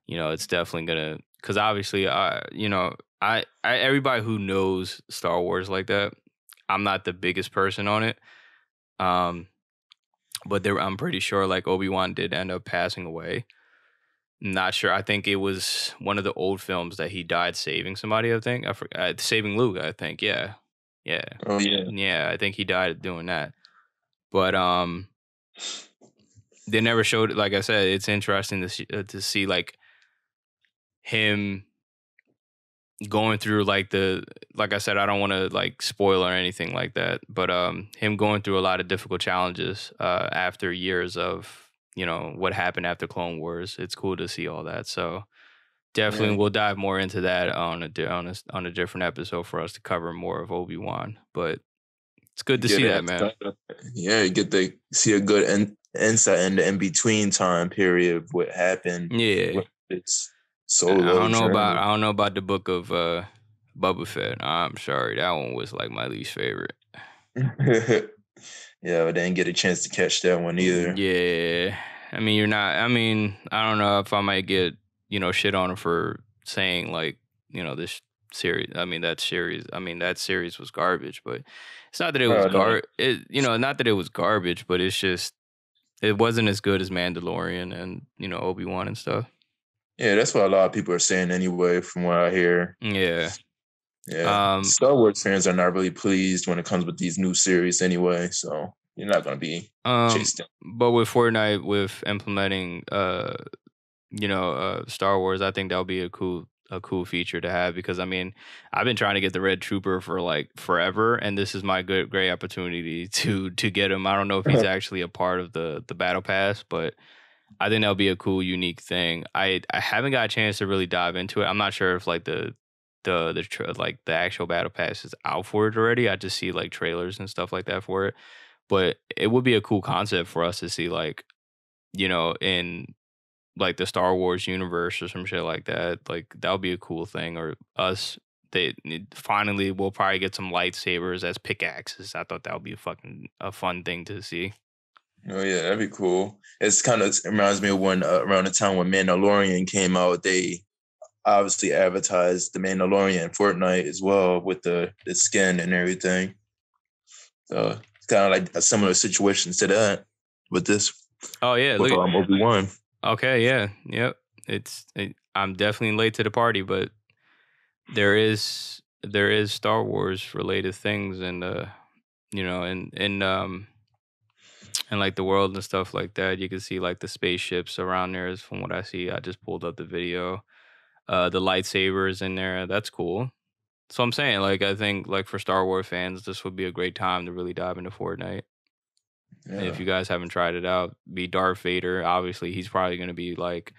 you know it's definitely gonna because obviously I you know I, I everybody who knows Star Wars like that, I'm not the biggest person on it. Um, but there I'm pretty sure like Obi Wan did end up passing away. Not sure. I think it was one of the old films that he died saving somebody. I think I forgot saving Luke. I think yeah, yeah. Oh yeah. Yeah, I think he died doing that. But um they never showed like I said it's interesting to see, uh, to see like him going through like the like I said I don't want to like spoil or anything like that, but um him going through a lot of difficult challenges uh after years of, you know, what happened after Clone Wars. It's cool to see all that. So definitely Yeah. we'll dive more into that on a on a, on a different episode for us to cover more of Obi-Wan, but it's good to Get see that, man. Yeah, you get to see a good in, insight in the in between time period of what happened. Yeah. with It's I don't know about I don't know about the book of uh Boba Fett. I'm sorry. That one was like my least favorite. yeah, I didn't get a chance to catch that one either. Yeah. I mean, you're not I mean, I don't know if I might get, you know, shit on for saying like, you know, this series I mean that series I mean that series was garbage, but it's not that it was gar it you know, not that it was garbage, but it's just it wasn't as good as Mandalorian and, you know, Obi-Wan and stuff. Yeah, that's what a lot of people are saying anyway, from what I hear. Yeah. Yeah. Um, Star Wars fans are not really pleased when it comes with these new series anyway, so you're not going to be um, chased down. But with Fortnite, with implementing, uh, you know, uh, Star Wars, I think that'll be a cool a cool feature to have because I mean I've been trying to get the Red Trooper for like forever, and this is my good great opportunity to to get him. I don't know if he's actually a part of the the battle pass, but I think that'll be a cool, unique thing. I I haven't got a chance to really dive into it. I'm not sure if like the the the like the actual battle pass is out for it already. I just see like trailers and stuff like that for it. But it would be a cool concept for us to see like, you know, in like the Star Wars universe or some shit like that. Like that would be a cool thing. Or us they finally we'll probably get some lightsabers as pickaxes. I thought that would be a fucking a fun thing to see. Oh yeah, that'd be cool. It's kind of reminds me of when uh, around the time when Mandalorian came out, they obviously advertised the Mandalorian Fortnite as well with the the skin and everything. So it's kind of like a similar situation to that with this. Oh yeah, with um, Obi Wan. Okay, yeah, yep. It's it, I'm definitely late to the party, but there is there is Star Wars related things and uh you know and and um and like the world and stuff like that. You can see like the spaceships around there. Is from what I see. I just pulled up the video. Uh, the lightsabers in there. That's cool. So I'm saying, like, I think like for Star Wars fans, this would be a great time to really dive into Fortnite. Yeah. If you guys haven't tried it out, be Darth Vader. Obviously, he's probably going to be like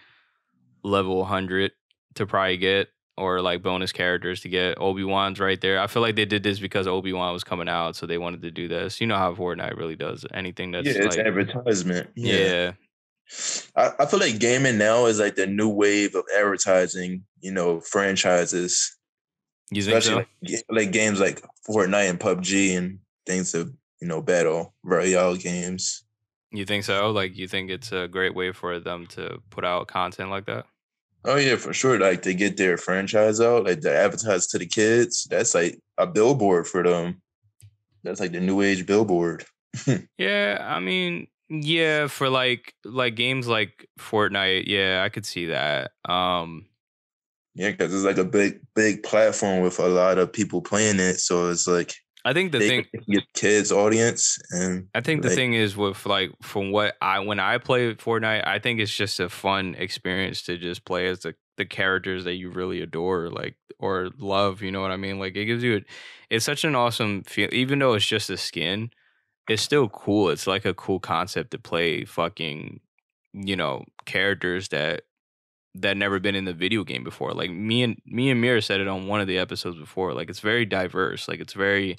level 100 to probably get or like bonus characters to get. Obi Wan's right there. I feel like they did this because Obi Wan was coming out, so they wanted to do this. You know how Fortnite really does anything that's yeah, it's like, advertisement. Yeah. yeah. I, I feel like gaming now is like the new wave of advertising. You know, franchises. You think Especially so? like, like games like Fortnite and PUBG and things of you know battle royale games. You think so? Like you think it's a great way for them to put out content like that? Oh yeah, for sure. Like they get their franchise out, like they advertise to the kids. That's like a billboard for them. That's like the new age billboard. yeah, I mean, yeah, for like like games like Fortnite, yeah, I could see that. Um Yeah, because it's like a big big platform with a lot of people playing it, so it's like I think the thing get kids audience and I think the thing is with like from what I when I play Fortnite, I think it's just a fun experience to just play as the the characters that you really adore like or love, you know what I mean? Like it gives you a, it's such an awesome feel even though it's just a skin, it's still cool. It's like a cool concept to play fucking you know, characters that that never been in the video game before. Like me and me and Mira said it on one of the episodes before. Like it's very diverse. Like it's very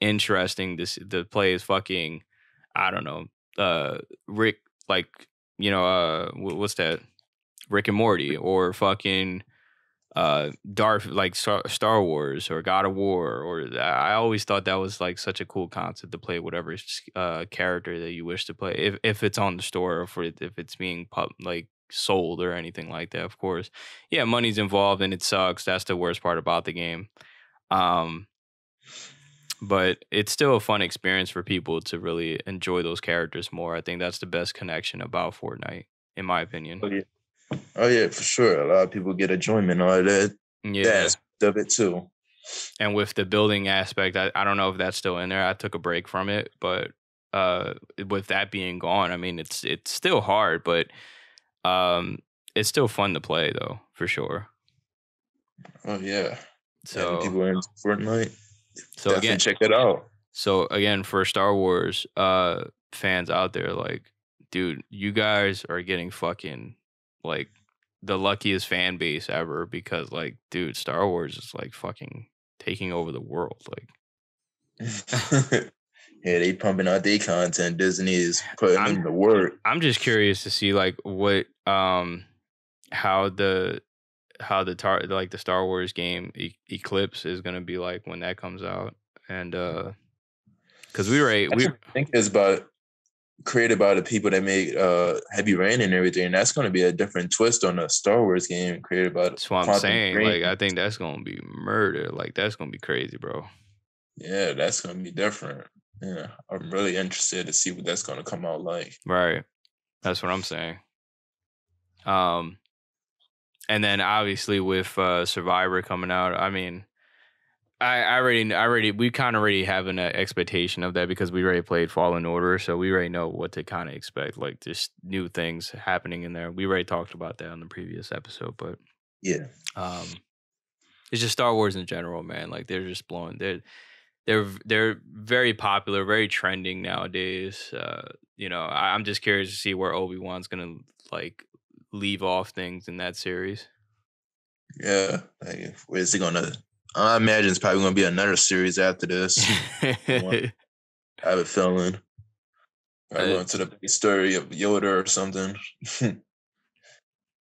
interesting to to play is fucking I don't know uh Rick like you know uh what's that Rick and Morty or fucking uh Darth like Star Wars or God of War or I always thought that was like such a cool concept to play whatever uh character that you wish to play if if it's on the store or for if it's being pub like sold or anything like that of course yeah money's involved and it sucks that's the worst part about the game um but it's still a fun experience for people to really enjoy those characters more. I think that's the best connection about Fortnite, in my opinion. Oh yeah, oh yeah, for sure. A lot of people get enjoyment out of that. Yeah, of it too. And with the building aspect, I, I don't know if that's still in there. I took a break from it, but uh, with that being gone, I mean, it's it's still hard, but um, it's still fun to play though, for sure. Oh yeah. So yeah, people in Fortnite. So Definitely again, check it out. So again, for Star Wars uh fans out there, like, dude, you guys are getting fucking like the luckiest fan base ever because like, dude, Star Wars is like fucking taking over the world. Like Yeah, they pumping out their content. Disney is putting I'm, in the work. I'm just curious to see like what um how the how the tar like the Star Wars game e- Eclipse is gonna be like when that comes out, and uh, because we were a, we I think it's about created by the people that made uh Heavy Rain and everything. And that's gonna be a different twist on a Star Wars game created by. That's what I'm saying. Like I think that's gonna be murder. Like that's gonna be crazy, bro. Yeah, that's gonna be different. Yeah, I'm really interested to see what that's gonna come out like. Right. That's what I'm saying. Um, and then obviously with uh, Survivor coming out, I mean, I, I already, I already, we kind of already have an uh, expectation of that because we already played Fallen Order, so we already know what to kind of expect, like just new things happening in there. We already talked about that on the previous episode, but Yeah. um, it's just Star Wars in general, man. Like they're just blowing. They're they're they're very popular, very trending nowadays. Uh, you know, I, I'm just curious to see where Obi Wan's gonna like leave off things in that series. Yeah. Like, where's he gonna? I imagine it's probably gonna be another series after this. I have a feeling. Uh, going to the story of Yoda or something.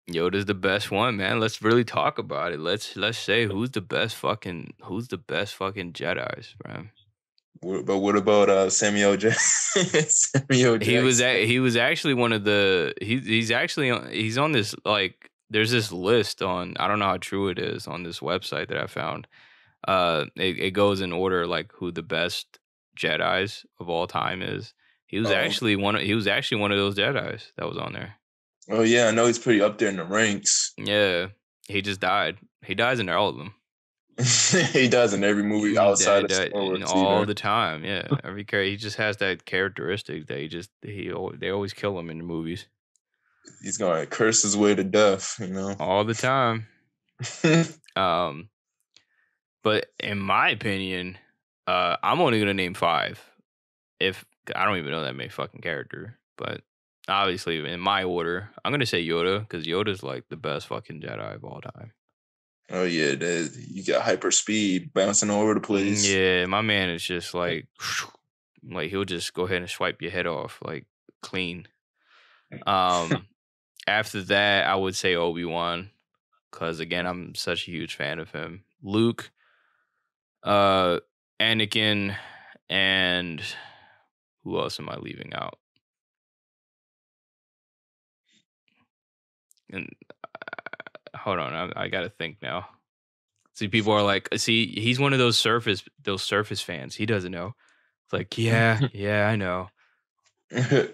Yoda's the best one, man. Let's really talk about it. Let's let's say who's the best fucking who's the best fucking Jedi's, man. But what about uh, Samuel Jackson? Samuel He was a, he was actually one of the he he's actually on, he's on this like there's this list on I don't know how true it is on this website that I found. Uh, it, it goes in order like who the best Jedi's of all time is. He was Oh. actually one of he was actually one of those Jedi's that was on there. Oh yeah, I know he's pretty up there in the ranks. Yeah, he just died. He dies in all of them. he does in every movie He outside of died- Star Wars. all either. the time. Yeah, every character he just has that characteristic that he just he they always kill him in the movies He's gonna curse his way to death. You know. all the time. Um, but in my opinion, uh, I'm only gonna name five. If I don't even know that many fucking character, but obviously in my order, I'm gonna say Yoda because Yoda's like the best fucking Jedi of all time. oh yeah, that, you got hyper speed bouncing all over the place. Yeah, my man is just like, like he'll just go ahead and swipe your head off like clean. Um, after that, I would say Obi Wan, because again, I'm such a huge fan of him. Luke, uh, Anakin, and who else am I leaving out? And uh, hold on, I, I got to think now. See, people are like, see, he's one of those surface those surface fans. He doesn't know. It's like, yeah, yeah, I know.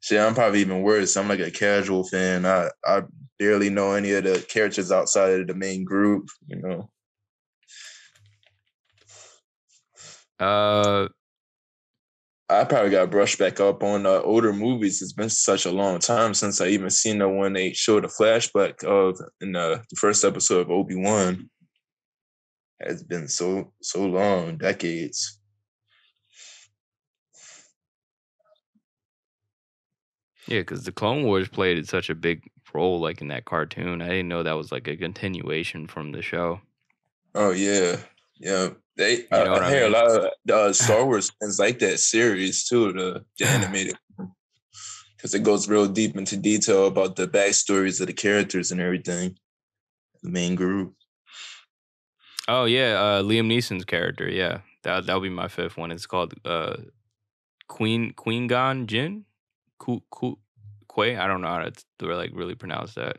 See, I'm probably even worse. I'm like a casual fan. I I barely know any of the characters outside of the main group. You know. Uh, I probably got brushed back up on uh, older movies. It's been such a long time since I even seen the one they showed a flashback of in the, the first episode of Obi Wan. It's been so so long, decades. yeah, because the Clone Wars played such a big role, like in that cartoon. I didn't know that was like a continuation from the show. Oh yeah, yeah. They know I, I I hear mean? a lot of uh, Star Wars fans like that series too, the, the animated, because it goes real deep into detail about the backstories of the characters and everything. The main group. Oh yeah, uh, Liam Neeson's character. Yeah, that that'll be my fifth one. It's called uh, Queen Queen Gon Jin, Ku Ku Quay. I don't know how to, to like really pronounce that.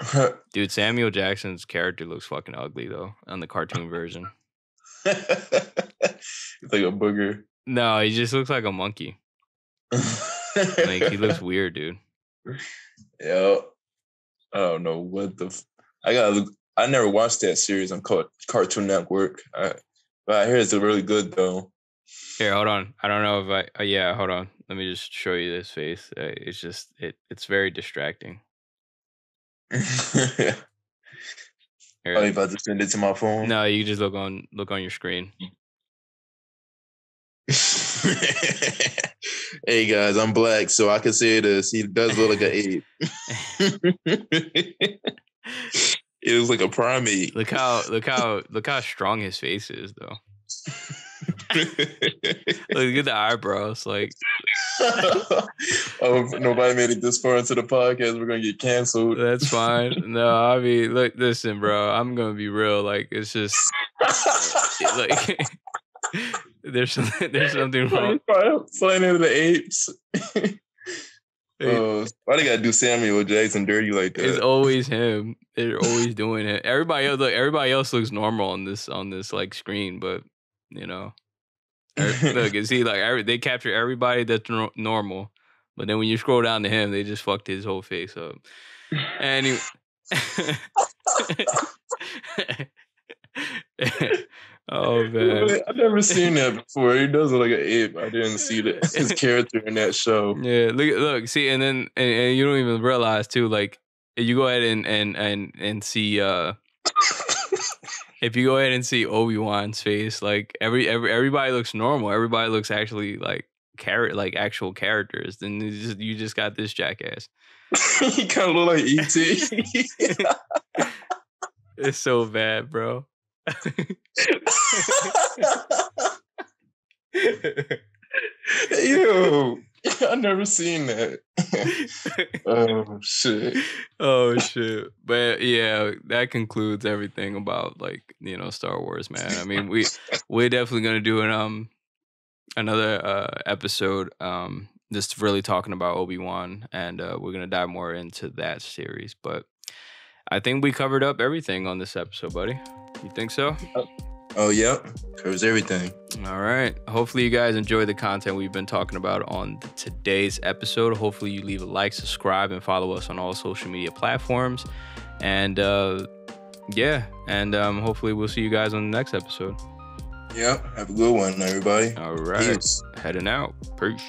Dude, Samuel Jackson's character looks fucking ugly though on the cartoon version. it's like a booger. No, he just looks like a monkey. Like he looks weird, dude. yeah. I don't know what the. F- I gotta look. I never watched that series on Car- Cartoon Network. I, but I hear it's really good though. Here, hold on. I don't know if I. Uh, yeah, hold on. Let me just show you this face. Uh, it's just it. It's very distracting. Here. you about to send it to my phone? No, you just look on look on your screen. hey guys, I'm black, so I can say this. He does look like an ape. it was like a primate. Look how look how look how strong his face is though. Look at the eyebrows. Like oh, nobody made it this far into the podcast. We're gonna get canceled. that's fine. No, I mean look listen, bro. I'm gonna be real. Like it's just like there's there's something wrong. Flying into the apes. Oh, why they gotta do Samuel Jackson dirty like that? It's always him. They're always doing it. Everybody else, look, everybody else looks normal on this on this like screen, but you know, er- look, is he like every, they capture everybody that's nor- normal, but then when you scroll down to him, they just fucked his whole face up. And he, Oh man, I've never seen that before. He does look like an ape. I didn't see that his character in that show. Yeah, look, look, see, and then and, and you don't even realize too. Like, you go ahead and and and and see, uh if you go ahead and see Obi Wan's face, like every every everybody looks normal. Everybody looks actually like character, like actual characters. Then you just you just got this jackass. he kind of look like ET. It's so bad, bro. Yo, I never seen that. oh shit. oh shit. But yeah, that concludes everything about like, you know, Star Wars, man. I mean, we we're definitely going to do an um another uh episode um just really talking about Obi-Wan and uh we're going to dive more into that series, but I think we covered up everything on this episode, buddy. You think so? Oh yep, covers everything. All right. Hopefully, you guys enjoy the content we've been talking about on today's episode. Hopefully, you leave a like, subscribe, and follow us on all social media platforms. And uh, yeah, and um, hopefully, we'll see you guys on the next episode. Yep. Have a good one, everybody. All right. Peace. Heading out. Peace.